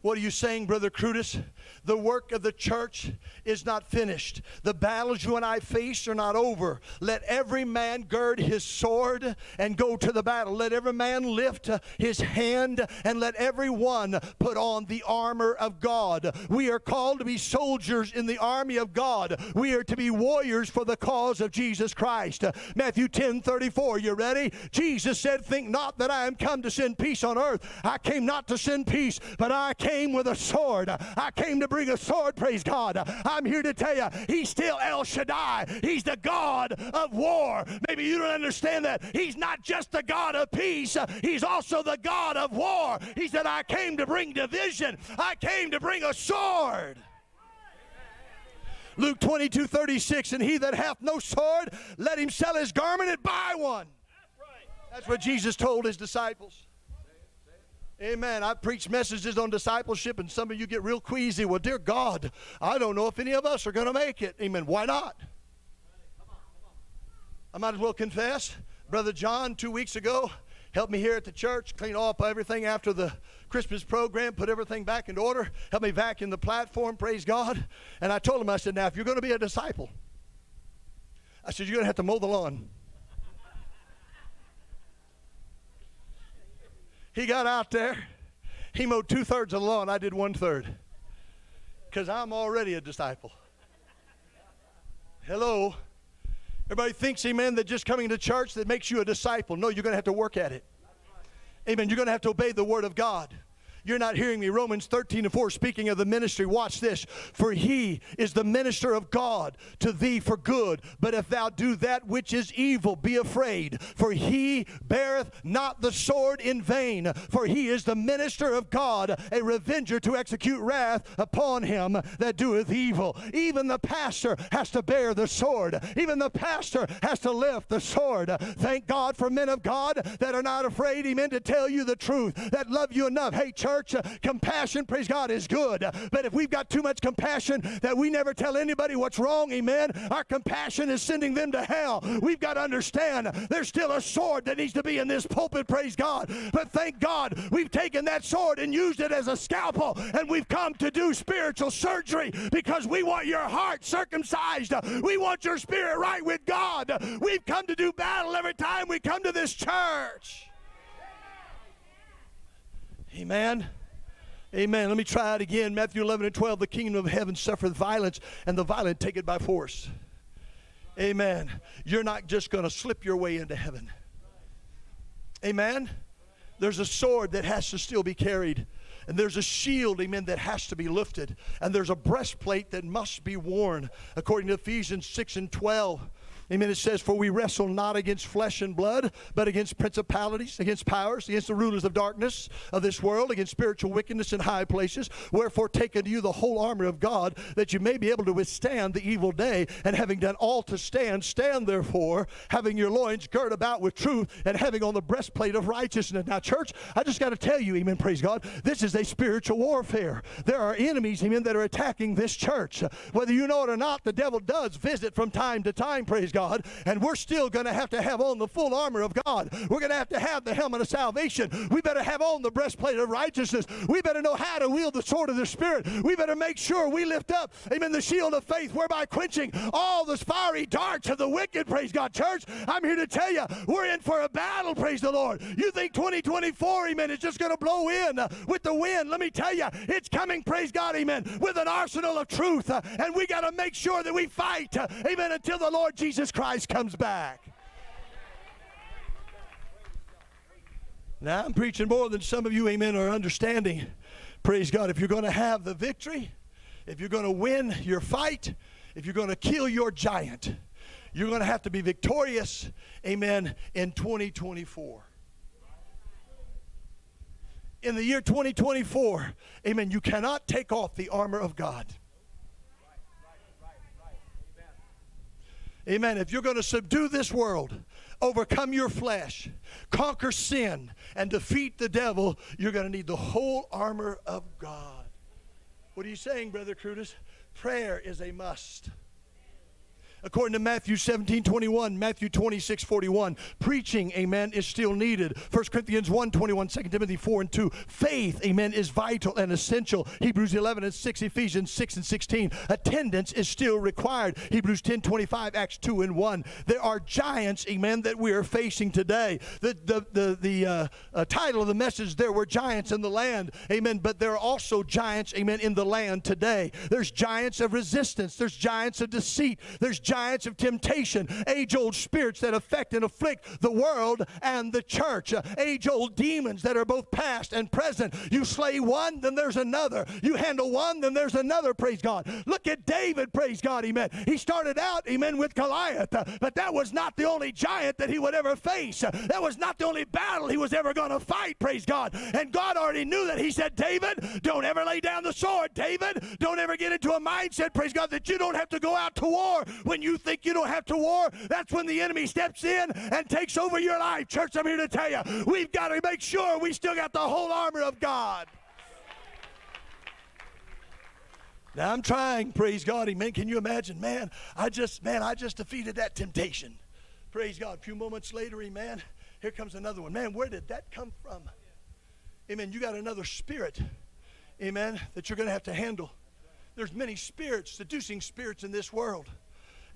What are you saying, Brother Cruddas? The work of the church is not finished. The battles you and I face are not over. Let every man gird his sword and go to the battle. Let every man lift his hand and let every one put on the armor of God. We are called to be soldiers in the army of God. We are to be warriors for the cause of Jesus Christ. Matthew 10 34. You ready? Jesus said, Think not that I am come to send peace on earth. I came not to send peace, but I came with a sword. I came to bring a sword, praise God. I'm here to tell you, He's still El Shaddai. He's the God of war. Maybe you don't understand that. He's not just the God of peace, He's also the God of war. He said, I came to bring division, I came to bring a sword. Luke 22 36, and he that hath no sword, let him sell his garment and buy one. That's what Jesus told his disciples. Amen. I preach messages on discipleship, and some of you get real queasy. Well, dear God, I don't know if any of us are going to make it. Amen. Why not? I might as well confess. Brother John, two weeks ago, helped me here at the church, clean up everything after the Christmas program, put everything back in order, helped me vacuum the platform, praise God. And I told him, I said, now, if you're going to be a disciple, I said, you're going to have to mow the lawn. He got out there. He mowed two thirds of the lawn. I did one third. Because I'm already a disciple. Hello. Everybody thinks, amen, that just coming to church that makes you a disciple. No, you're going to have to work at it. Amen. You're going to have to obey the word of God. You're not hearing me. Romans 13 and 4, speaking of the ministry, watch this. For he is the minister of God to thee for good. But if thou do that which is evil, be afraid. For he beareth not the sword in vain. For he is the minister of God, a revenger to execute wrath upon him that doeth evil. Even the pastor has to bear the sword. Even the pastor has to lift the sword. Thank God for men of God that are not afraid, amen, to tell you the truth, that love you enough. Hey, church church, uh, compassion, praise God, is good. But if we've got too much compassion that we never tell anybody what's wrong, amen, our compassion is sending them to hell. We've got to understand there's still a sword that needs to be in this pulpit, praise God. But thank God we've taken that sword and used it as a scalpel, and we've come to do spiritual surgery because we want your heart circumcised. We want your spirit right with God. We've come to do battle every time we come to this church. Amen. Amen. Let me try it again. Matthew 11 and 12. The kingdom of heaven suffereth violence, and the violent take it by force. Amen. You're not just going to slip your way into heaven. Amen. There's a sword that has to still be carried. And there's a shield, amen, that has to be lifted. And there's a breastplate that must be worn, according to Ephesians 6 and 12. Amen. It says, For we wrestle not against flesh and blood, but against principalities, against powers, against the rulers of darkness of this world, against spiritual wickedness in high places. Wherefore, take unto you the whole armor of God, that you may be able to withstand the evil day. And having done all to stand, stand therefore, having your loins girt about with truth, and having on the breastplate of righteousness. Now, church, I just got to tell you, amen, praise God, this is a spiritual warfare. There are enemies, amen, that are attacking this church. Whether you know it or not, the devil does visit from time to time, praise God. God, and we're still going to have to have on the full armor of God. We're going to have to have the helmet of salvation. We better have on the breastplate of righteousness. We better know how to wield the sword of the Spirit. We better make sure we lift up, amen, the shield of faith, whereby quenching all the fiery darts of the wicked, praise God. Church, I'm here to tell you, we're in for a battle, praise the Lord. You think 2024, amen, is just going to blow in uh, with the wind. Let me tell you, it's coming, praise God, amen, with an arsenal of truth. Uh, and we got to make sure that we fight, uh, amen, until the Lord Jesus Christ comes back. Now, I'm preaching more than some of you, amen, are understanding. Praise God. If you're going to have the victory, if you're going to win your fight, if you're going to kill your giant, you're going to have to be victorious, amen, in 2024. In the year 2024, amen, you cannot take off the armor of God. Amen. If you're going to subdue this world, overcome your flesh, conquer sin, and defeat the devil, you're going to need the whole armor of God. What are you saying, Brother Cruddas? Prayer is a must. According to Matthew 17, 21, Matthew 26, 41, preaching, amen, is still needed. 1 Corinthians 1, 21, 2 Timothy 4 and 2. Faith, amen, is vital and essential. Hebrews 11 and 6, Ephesians 6 and 16. Attendance is still required. Hebrews 10, 25, Acts 2 and 1. There are giants, amen, that we are facing today. The, the, the, the uh, uh, title of the message, There Were Giants in the Land, amen, but there are also giants, amen, in the land today. There's giants of resistance. There's giants of deceit. There's giants of temptation, age old spirits that affect and afflict the world and the church, age old demons that are both past and present. You slay one, then there's another. You handle one, then there's another, praise God. Look at David, praise God, amen. He started out, amen, with Goliath, but that was not the only giant that he would ever face. That was not the only battle he was ever going to fight, praise God. And God already knew that. He said, David, don't ever lay down the sword. David, don't ever get into a mindset, praise God, that you don't have to go out to war you think you don't have to war, that's when the enemy steps in and takes over your life. Church, I'm here to tell you, we've got to make sure we still got the whole armor of God. Now I'm trying, praise God. Amen. Can you imagine? Man, I just, man, I just defeated that temptation. Praise God. A few moments later, amen. Here comes another one. Man, where did that come from? Amen. You got another spirit, amen, that you're going to have to handle. There's many spirits, seducing spirits in this world.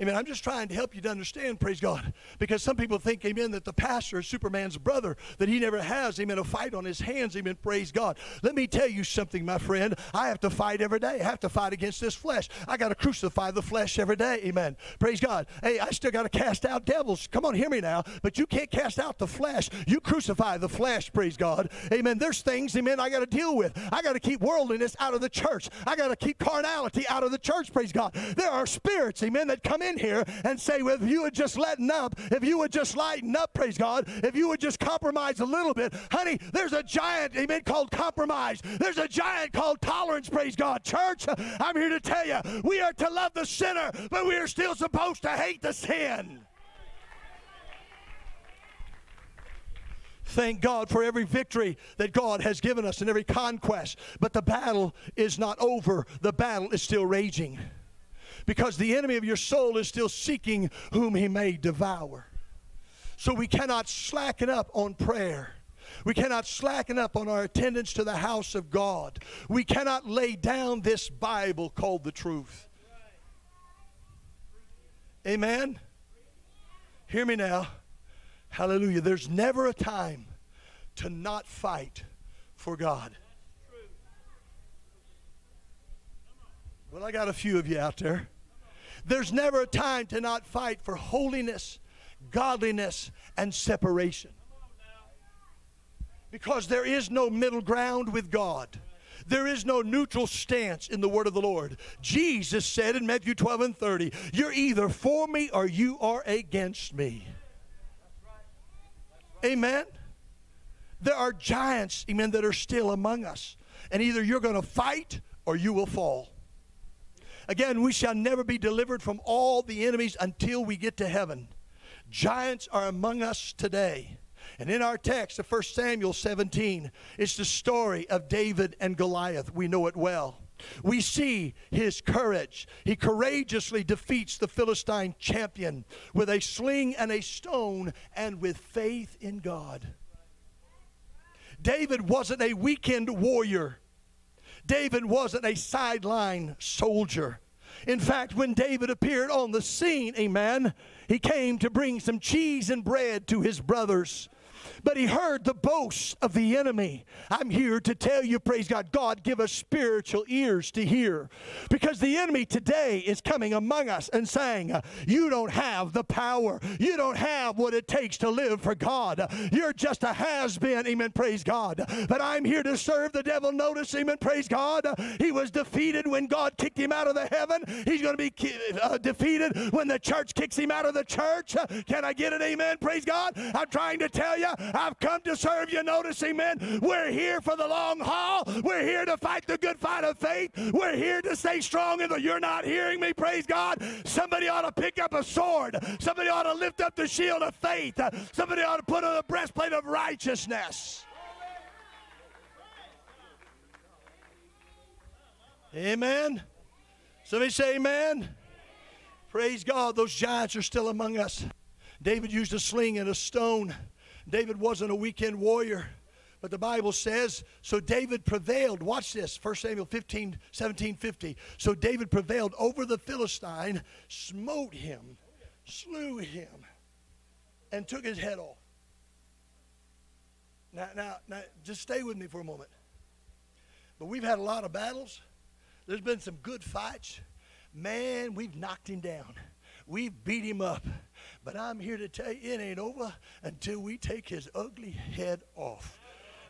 Amen. I'm just trying to help you to understand, praise God. Because some people think, amen, that the pastor is Superman's brother, that he never has, amen, a fight on his hands, amen, praise God. Let me tell you something, my friend. I have to fight every day. I have to fight against this flesh. I got to crucify the flesh every day, amen. Praise God. Hey, I still got to cast out devils. Come on, hear me now. But you can't cast out the flesh. You crucify the flesh, praise God. Amen. There's things, amen, I got to deal with. I got to keep worldliness out of the church. I got to keep carnality out of the church, praise God. There are spirits, amen, that come in in here and say, well, if you would just lighten up, if you would just lighten up, praise God, if you would just compromise a little bit, honey, there's a giant, amen, called compromise. There's a giant called tolerance, praise God. Church, I'm here to tell you, we are to love the sinner, but we are still supposed to hate the sin. Thank God for every victory that God has given us and every conquest. But the battle is not over, the battle is still raging because the enemy of your soul is still seeking whom he may devour. So we cannot slacken up on prayer. We cannot slacken up on our attendance to the house of God. We cannot lay down this Bible called the truth. Amen? Hear me now. Hallelujah. There's never a time to not fight for God. Well, I got a few of you out there. There's never a time to not fight for holiness, godliness, and separation. Because there is no middle ground with God. There is no neutral stance in the word of the Lord. Jesus said in Matthew 12 and 30, You're either for me or you are against me. Amen. There are giants, amen, that are still among us. And either you're going to fight or you will fall. Again, we shall never be delivered from all the enemies until we get to heaven. Giants are among us today. And in our text of 1 Samuel 17, it's the story of David and Goliath. We know it well. We see his courage. He courageously defeats the Philistine champion with a sling and a stone and with faith in God. David wasn't a weekend warrior. David wasn't a sideline soldier. In fact, when David appeared on the scene, amen, he came to bring some cheese and bread to his brothers but he heard the boasts of the enemy. I'm here to tell you, praise God, God give us spiritual ears to hear. Because the enemy today is coming among us and saying, You don't have the power. You don't have what it takes to live for God. You're just a has been, amen, praise God. But I'm here to serve the devil. Notice, amen, praise God. He was defeated when God kicked him out of the heaven. He's going to be uh, defeated when the church kicks him out of the church. Can I get an amen, praise God? I'm trying to tell you, I've come to serve you. Notice, amen. We're here for the long haul. We're here to fight the good fight of faith. We're here to stay strong the you're not hearing me, praise God. Somebody ought to pick up a sword. Somebody ought to lift up the shield of faith. Somebody ought to put on the breastplate of righteousness. Amen. Somebody say amen. Praise God. Those giants are still among us. David used a sling and a stone. David wasn't a weekend warrior. But the Bible says, so David prevailed. Watch this, 1 Samuel 15, 17, 50. So David prevailed over the Philistine, smote him, slew him, and took his head off. Now, now, now, just stay with me for a moment. But we've had a lot of battles. There's been some good fights. Man, we've knocked him down. We've beat him up. But I'm here to tell you it ain't over until we take his ugly head off.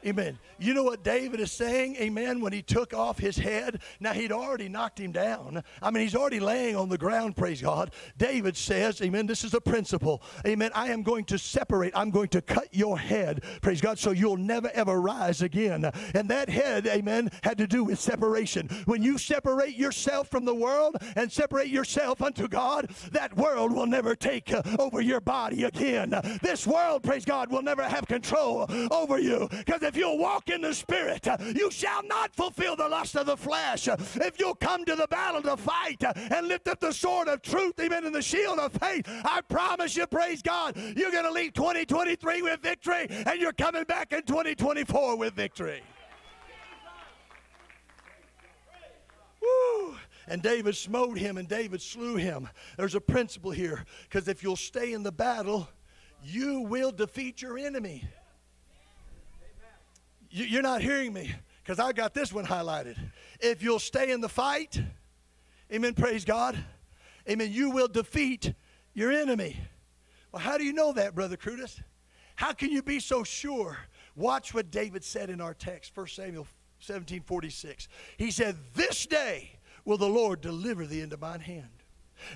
Amen. You know what David is saying? Amen. When he took off his head, now he'd already knocked him down. I mean, he's already laying on the ground, praise God. David says, Amen, this is a principle. Amen. I am going to separate, I'm going to cut your head, praise God, so you'll never ever rise again. And that head, amen, had to do with separation. When you separate yourself from the world and separate yourself unto God, that world will never take uh, over your body again. This world, praise God, will never have control over you. Because if you'll walk in the Spirit, you shall not fulfill the lust of the flesh. If you'll come to the battle to fight and lift up the sword of truth, even in the shield of faith, I promise you, praise God, you're going to leave 2023 with victory and you're coming back in 2024 with victory. Woo! And David smote him and David slew him. There's a principle here because if you'll stay in the battle, you will defeat your enemy. You're not hearing me because I got this one highlighted. If you'll stay in the fight, amen, praise God, amen, you will defeat your enemy. Well, how do you know that, Brother Cruddas? How can you be so sure? Watch what David said in our text, 1 Samuel 17 46. He said, This day will the Lord deliver thee into mine hand.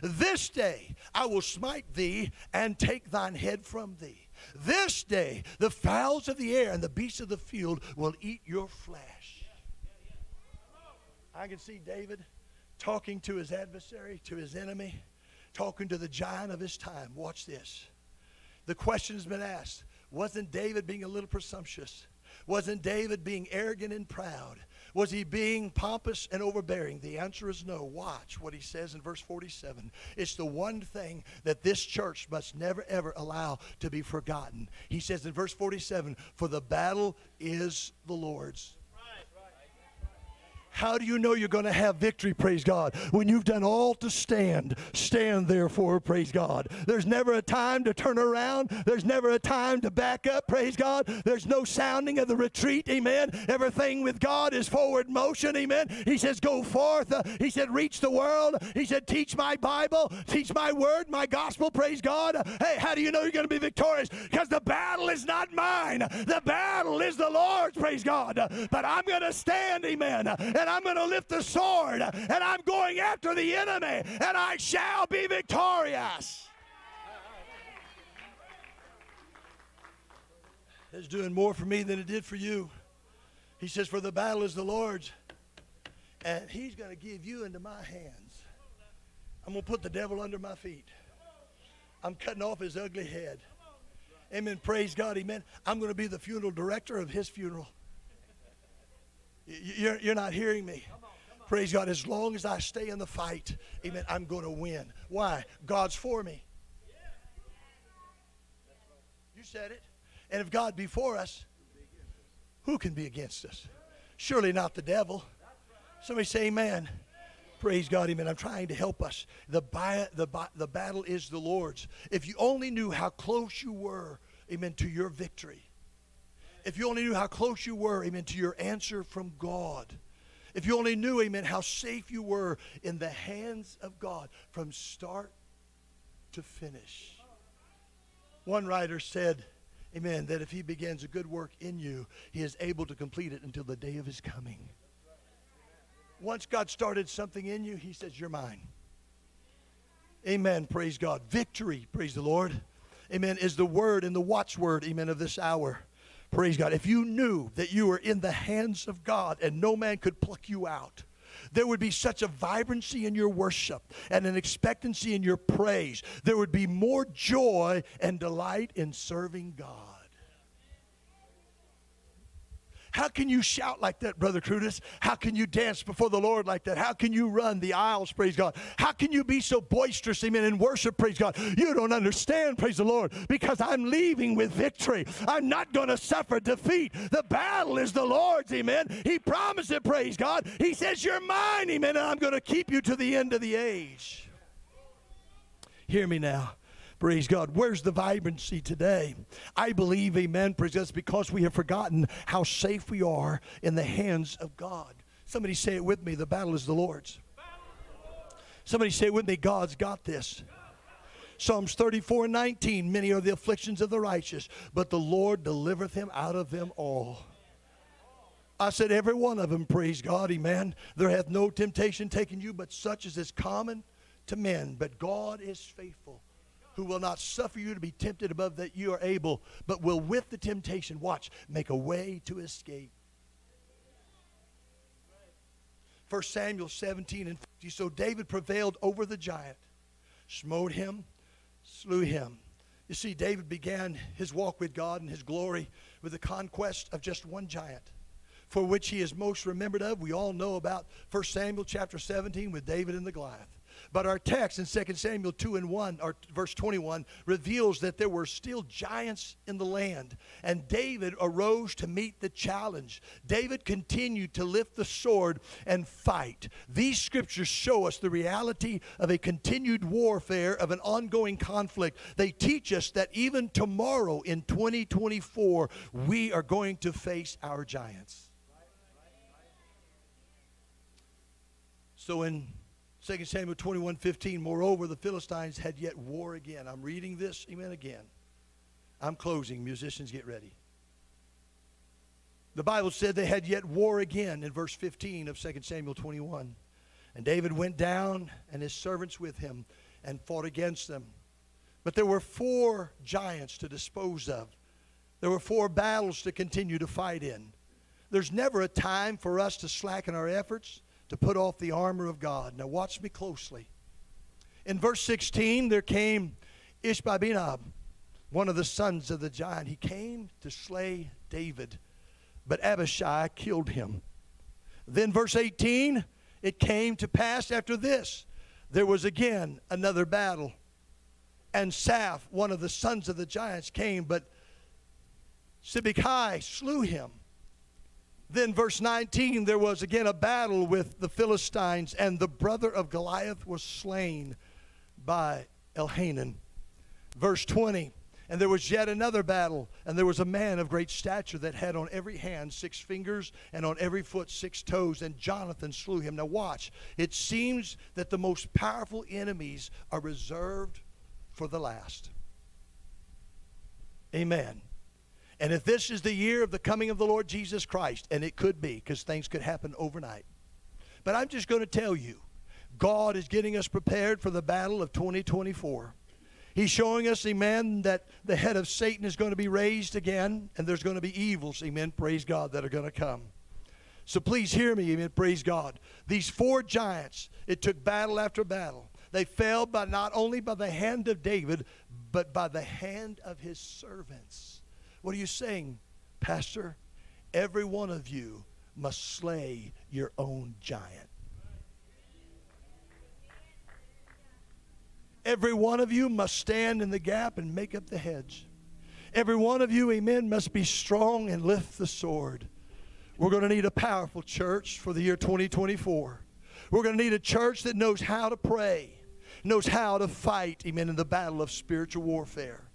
This day I will smite thee and take thine head from thee. This day, the fowls of the air and the beasts of the field will eat your flesh. I can see David talking to his adversary, to his enemy, talking to the giant of his time. Watch this. The question has been asked Wasn't David being a little presumptuous? Wasn't David being arrogant and proud? Was he being pompous and overbearing? The answer is no. Watch what he says in verse 47. It's the one thing that this church must never, ever allow to be forgotten. He says in verse 47 For the battle is the Lord's How do you know you're going to have victory, praise God? When you've done all to stand, stand therefore, praise God. There's never a time to turn around. There's never a time to back up, praise God. There's no sounding of the retreat, amen. Everything with God is forward motion, amen. He says, go forth. Uh, he said, reach the world. He said, teach my Bible, teach my word, my gospel, praise God. Hey, how do you know you're going to be victorious? Because the battle is not mine. The battle is the Lord's, praise God. But I'm going to stand, amen, and I'm going to lift the sword, and I'm going after the enemy, and I shall be victorious. It's doing more for me than it did for you. He says, For the battle is the Lord's, and He's going to give you into my hands. I'm going to put the devil under my feet. I'm cutting off his ugly head. Amen. Praise God. Amen. I'm going to be the funeral director of his funeral. You're, you're not hearing me. Praise God. As long as I stay in the fight, amen, I'm going to win. Why? God's for me. You said it. And if God be for us, who can be against us? Surely not the devil. Somebody say amen. Praise God, amen. I'm trying to help us. The, the, the battle is the Lord's. If you only knew how close you were, amen, to your victory. If you only knew how close you were, amen, to your answer from God. If you only knew, amen, how safe you were in the hands of God from start to finish. One writer said, amen, that if he begins a good work in you, he is able to complete it until the day of his coming. Once God started something in you, He says, You're mine. Amen. Praise God. Victory, praise the Lord. Amen. Is the word and the watchword, amen, of this hour. Praise God. If you knew that you were in the hands of God and no man could pluck you out, there would be such a vibrancy in your worship and an expectancy in your praise. There would be more joy and delight in serving God. How can you shout like that, Brother Cruddas? How can you dance before the Lord like that? How can you run the aisles, praise God? How can you be so boisterous, amen, in worship, praise God? You don't understand, praise the Lord, because I'm leaving with victory. I'm not going to suffer defeat. The battle is the Lord's, amen. He promised it, praise God. He says, You're mine, amen, and I'm going to keep you to the end of the age. Hear me now. Praise God. Where's the vibrancy today? I believe, amen, praise because we have forgotten how safe we are in the hands of God. Somebody say it with me the battle is the Lord's. Somebody say it with me God's got this. Psalms 34 and 19 Many are the afflictions of the righteous, but the Lord delivereth him out of them all. I said, every one of them, praise God, amen. There hath no temptation taken you, but such as is common to men. But God is faithful who will not suffer you to be tempted above that you are able, but will with the temptation, watch, make a way to escape. 1 Samuel 17 and 50. So David prevailed over the giant, smote him, slew him. You see, David began his walk with God and his glory with the conquest of just one giant, for which he is most remembered of. We all know about 1 Samuel chapter 17 with David and the Goliath. But our text in 2 Samuel 2 and 1, or verse 21, reveals that there were still giants in the land. And David arose to meet the challenge. David continued to lift the sword and fight. These scriptures show us the reality of a continued warfare, of an ongoing conflict. They teach us that even tomorrow in 2024, we are going to face our giants. So in 2 Samuel 21 15. Moreover, the Philistines had yet war again. I'm reading this, amen, again. I'm closing. Musicians, get ready. The Bible said they had yet war again in verse 15 of 2 Samuel 21. And David went down and his servants with him and fought against them. But there were four giants to dispose of. There were four battles to continue to fight in. There's never a time for us to slacken our efforts to put off the armor of God. Now, watch me closely. In verse 16, there came Ishbi-benob, one of the sons of the giant. He came to slay David, but Abishai killed him. Then, verse 18, it came to pass after this, there was again another battle. And Saph, one of the sons of the giants, came, but Sibbecai slew him. Then, verse 19, there was again a battle with the Philistines, and the brother of Goliath was slain by Elhanan. Verse 20, and there was yet another battle, and there was a man of great stature that had on every hand six fingers, and on every foot six toes, and Jonathan slew him. Now, watch. It seems that the most powerful enemies are reserved for the last. Amen. And if this is the year of the coming of the Lord Jesus Christ, and it could be because things could happen overnight, but I'm just going to tell you God is getting us prepared for the battle of 2024. He's showing us, amen, that the head of Satan is going to be raised again, and there's going to be evils, amen, praise God, that are going to come. So please hear me, amen, praise God. These four giants, it took battle after battle. They fell by not only by the hand of David, but by the hand of his servants. What are you saying, Pastor? Every one of you must slay your own giant. Every one of you must stand in the gap and make up the hedge. Every one of you, amen, must be strong and lift the sword. We're going to need a powerful church for the year 2024. We're going to need a church that knows how to pray, knows how to fight, amen, in the battle of spiritual warfare.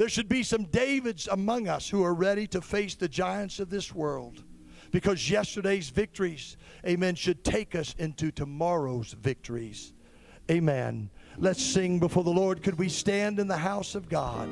There should be some Davids among us who are ready to face the giants of this world because yesterday's victories, amen, should take us into tomorrow's victories. Amen. Let's sing before the Lord. Could we stand in the house of God?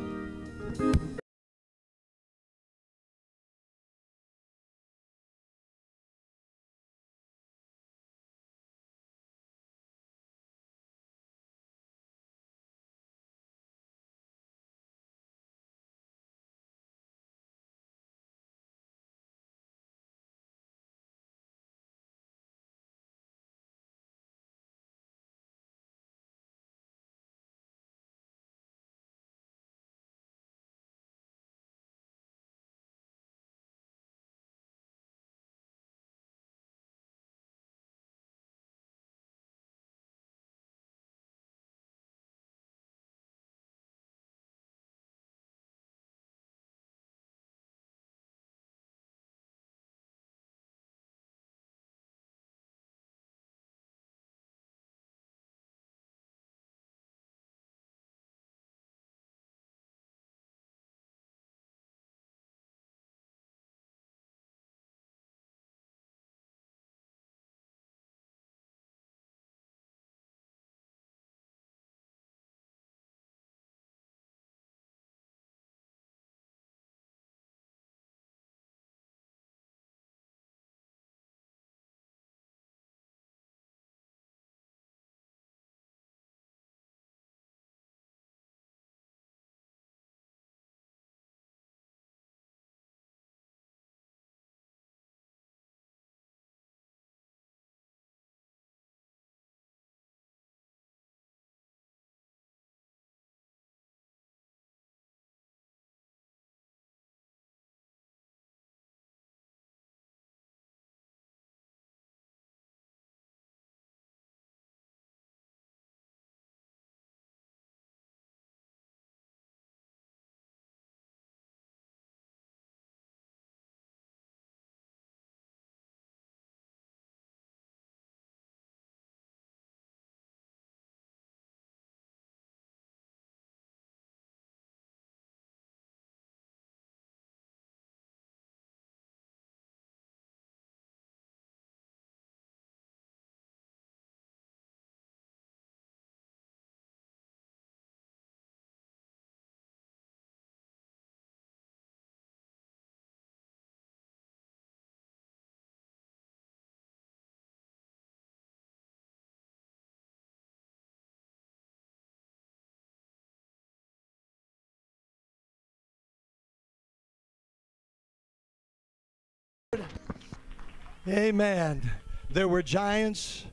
Amen. There were giants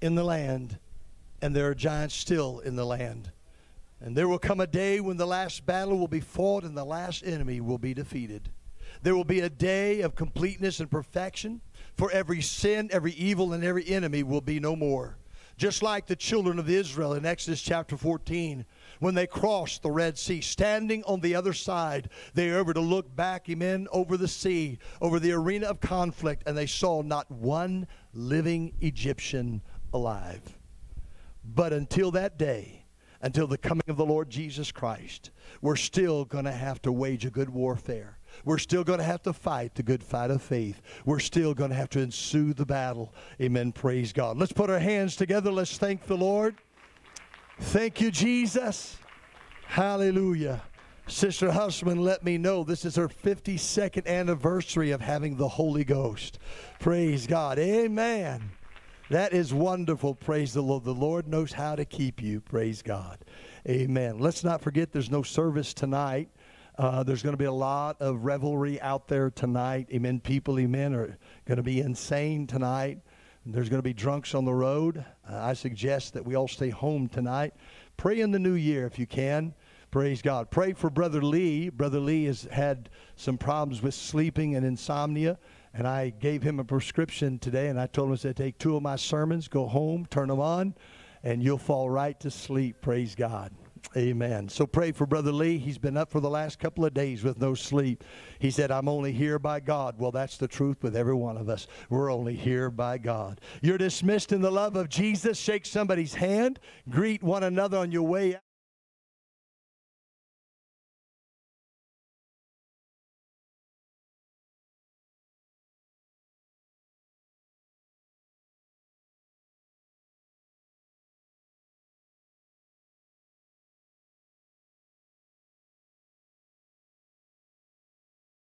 in the land, and there are giants still in the land. And there will come a day when the last battle will be fought and the last enemy will be defeated. There will be a day of completeness and perfection, for every sin, every evil, and every enemy will be no more. Just like the children of Israel in Exodus chapter 14, when they crossed the Red Sea, standing on the other side, they were able to look back, amen, over the sea, over the arena of conflict, and they saw not one living Egyptian alive. But until that day, until the coming of the Lord Jesus Christ, we're still going to have to wage a good warfare. We're still going to have to fight the good fight of faith. We're still going to have to ensue the battle. Amen. Praise God. Let's put our hands together. Let's thank the Lord. Thank you, Jesus. Hallelujah. Sister Hussman let me know this is her 52nd anniversary of having the Holy Ghost. Praise God. Amen. That is wonderful. Praise the Lord. The Lord knows how to keep you. Praise God. Amen. Let's not forget there's no service tonight. Uh, there's going to be a lot of revelry out there tonight. Amen. People, amen, are going to be insane tonight. There's going to be drunks on the road. Uh, I suggest that we all stay home tonight. Pray in the new year if you can. Praise God. Pray for Brother Lee. Brother Lee has had some problems with sleeping and insomnia. And I gave him a prescription today, and I told him, I said, take two of my sermons, go home, turn them on, and you'll fall right to sleep. Praise God. Amen. So pray for Brother Lee. He's been up for the last couple of days with no sleep. He said, I'm only here by God. Well, that's the truth with every one of us. We're only here by God. You're dismissed in the love of Jesus. Shake somebody's hand. Greet one another on your way out.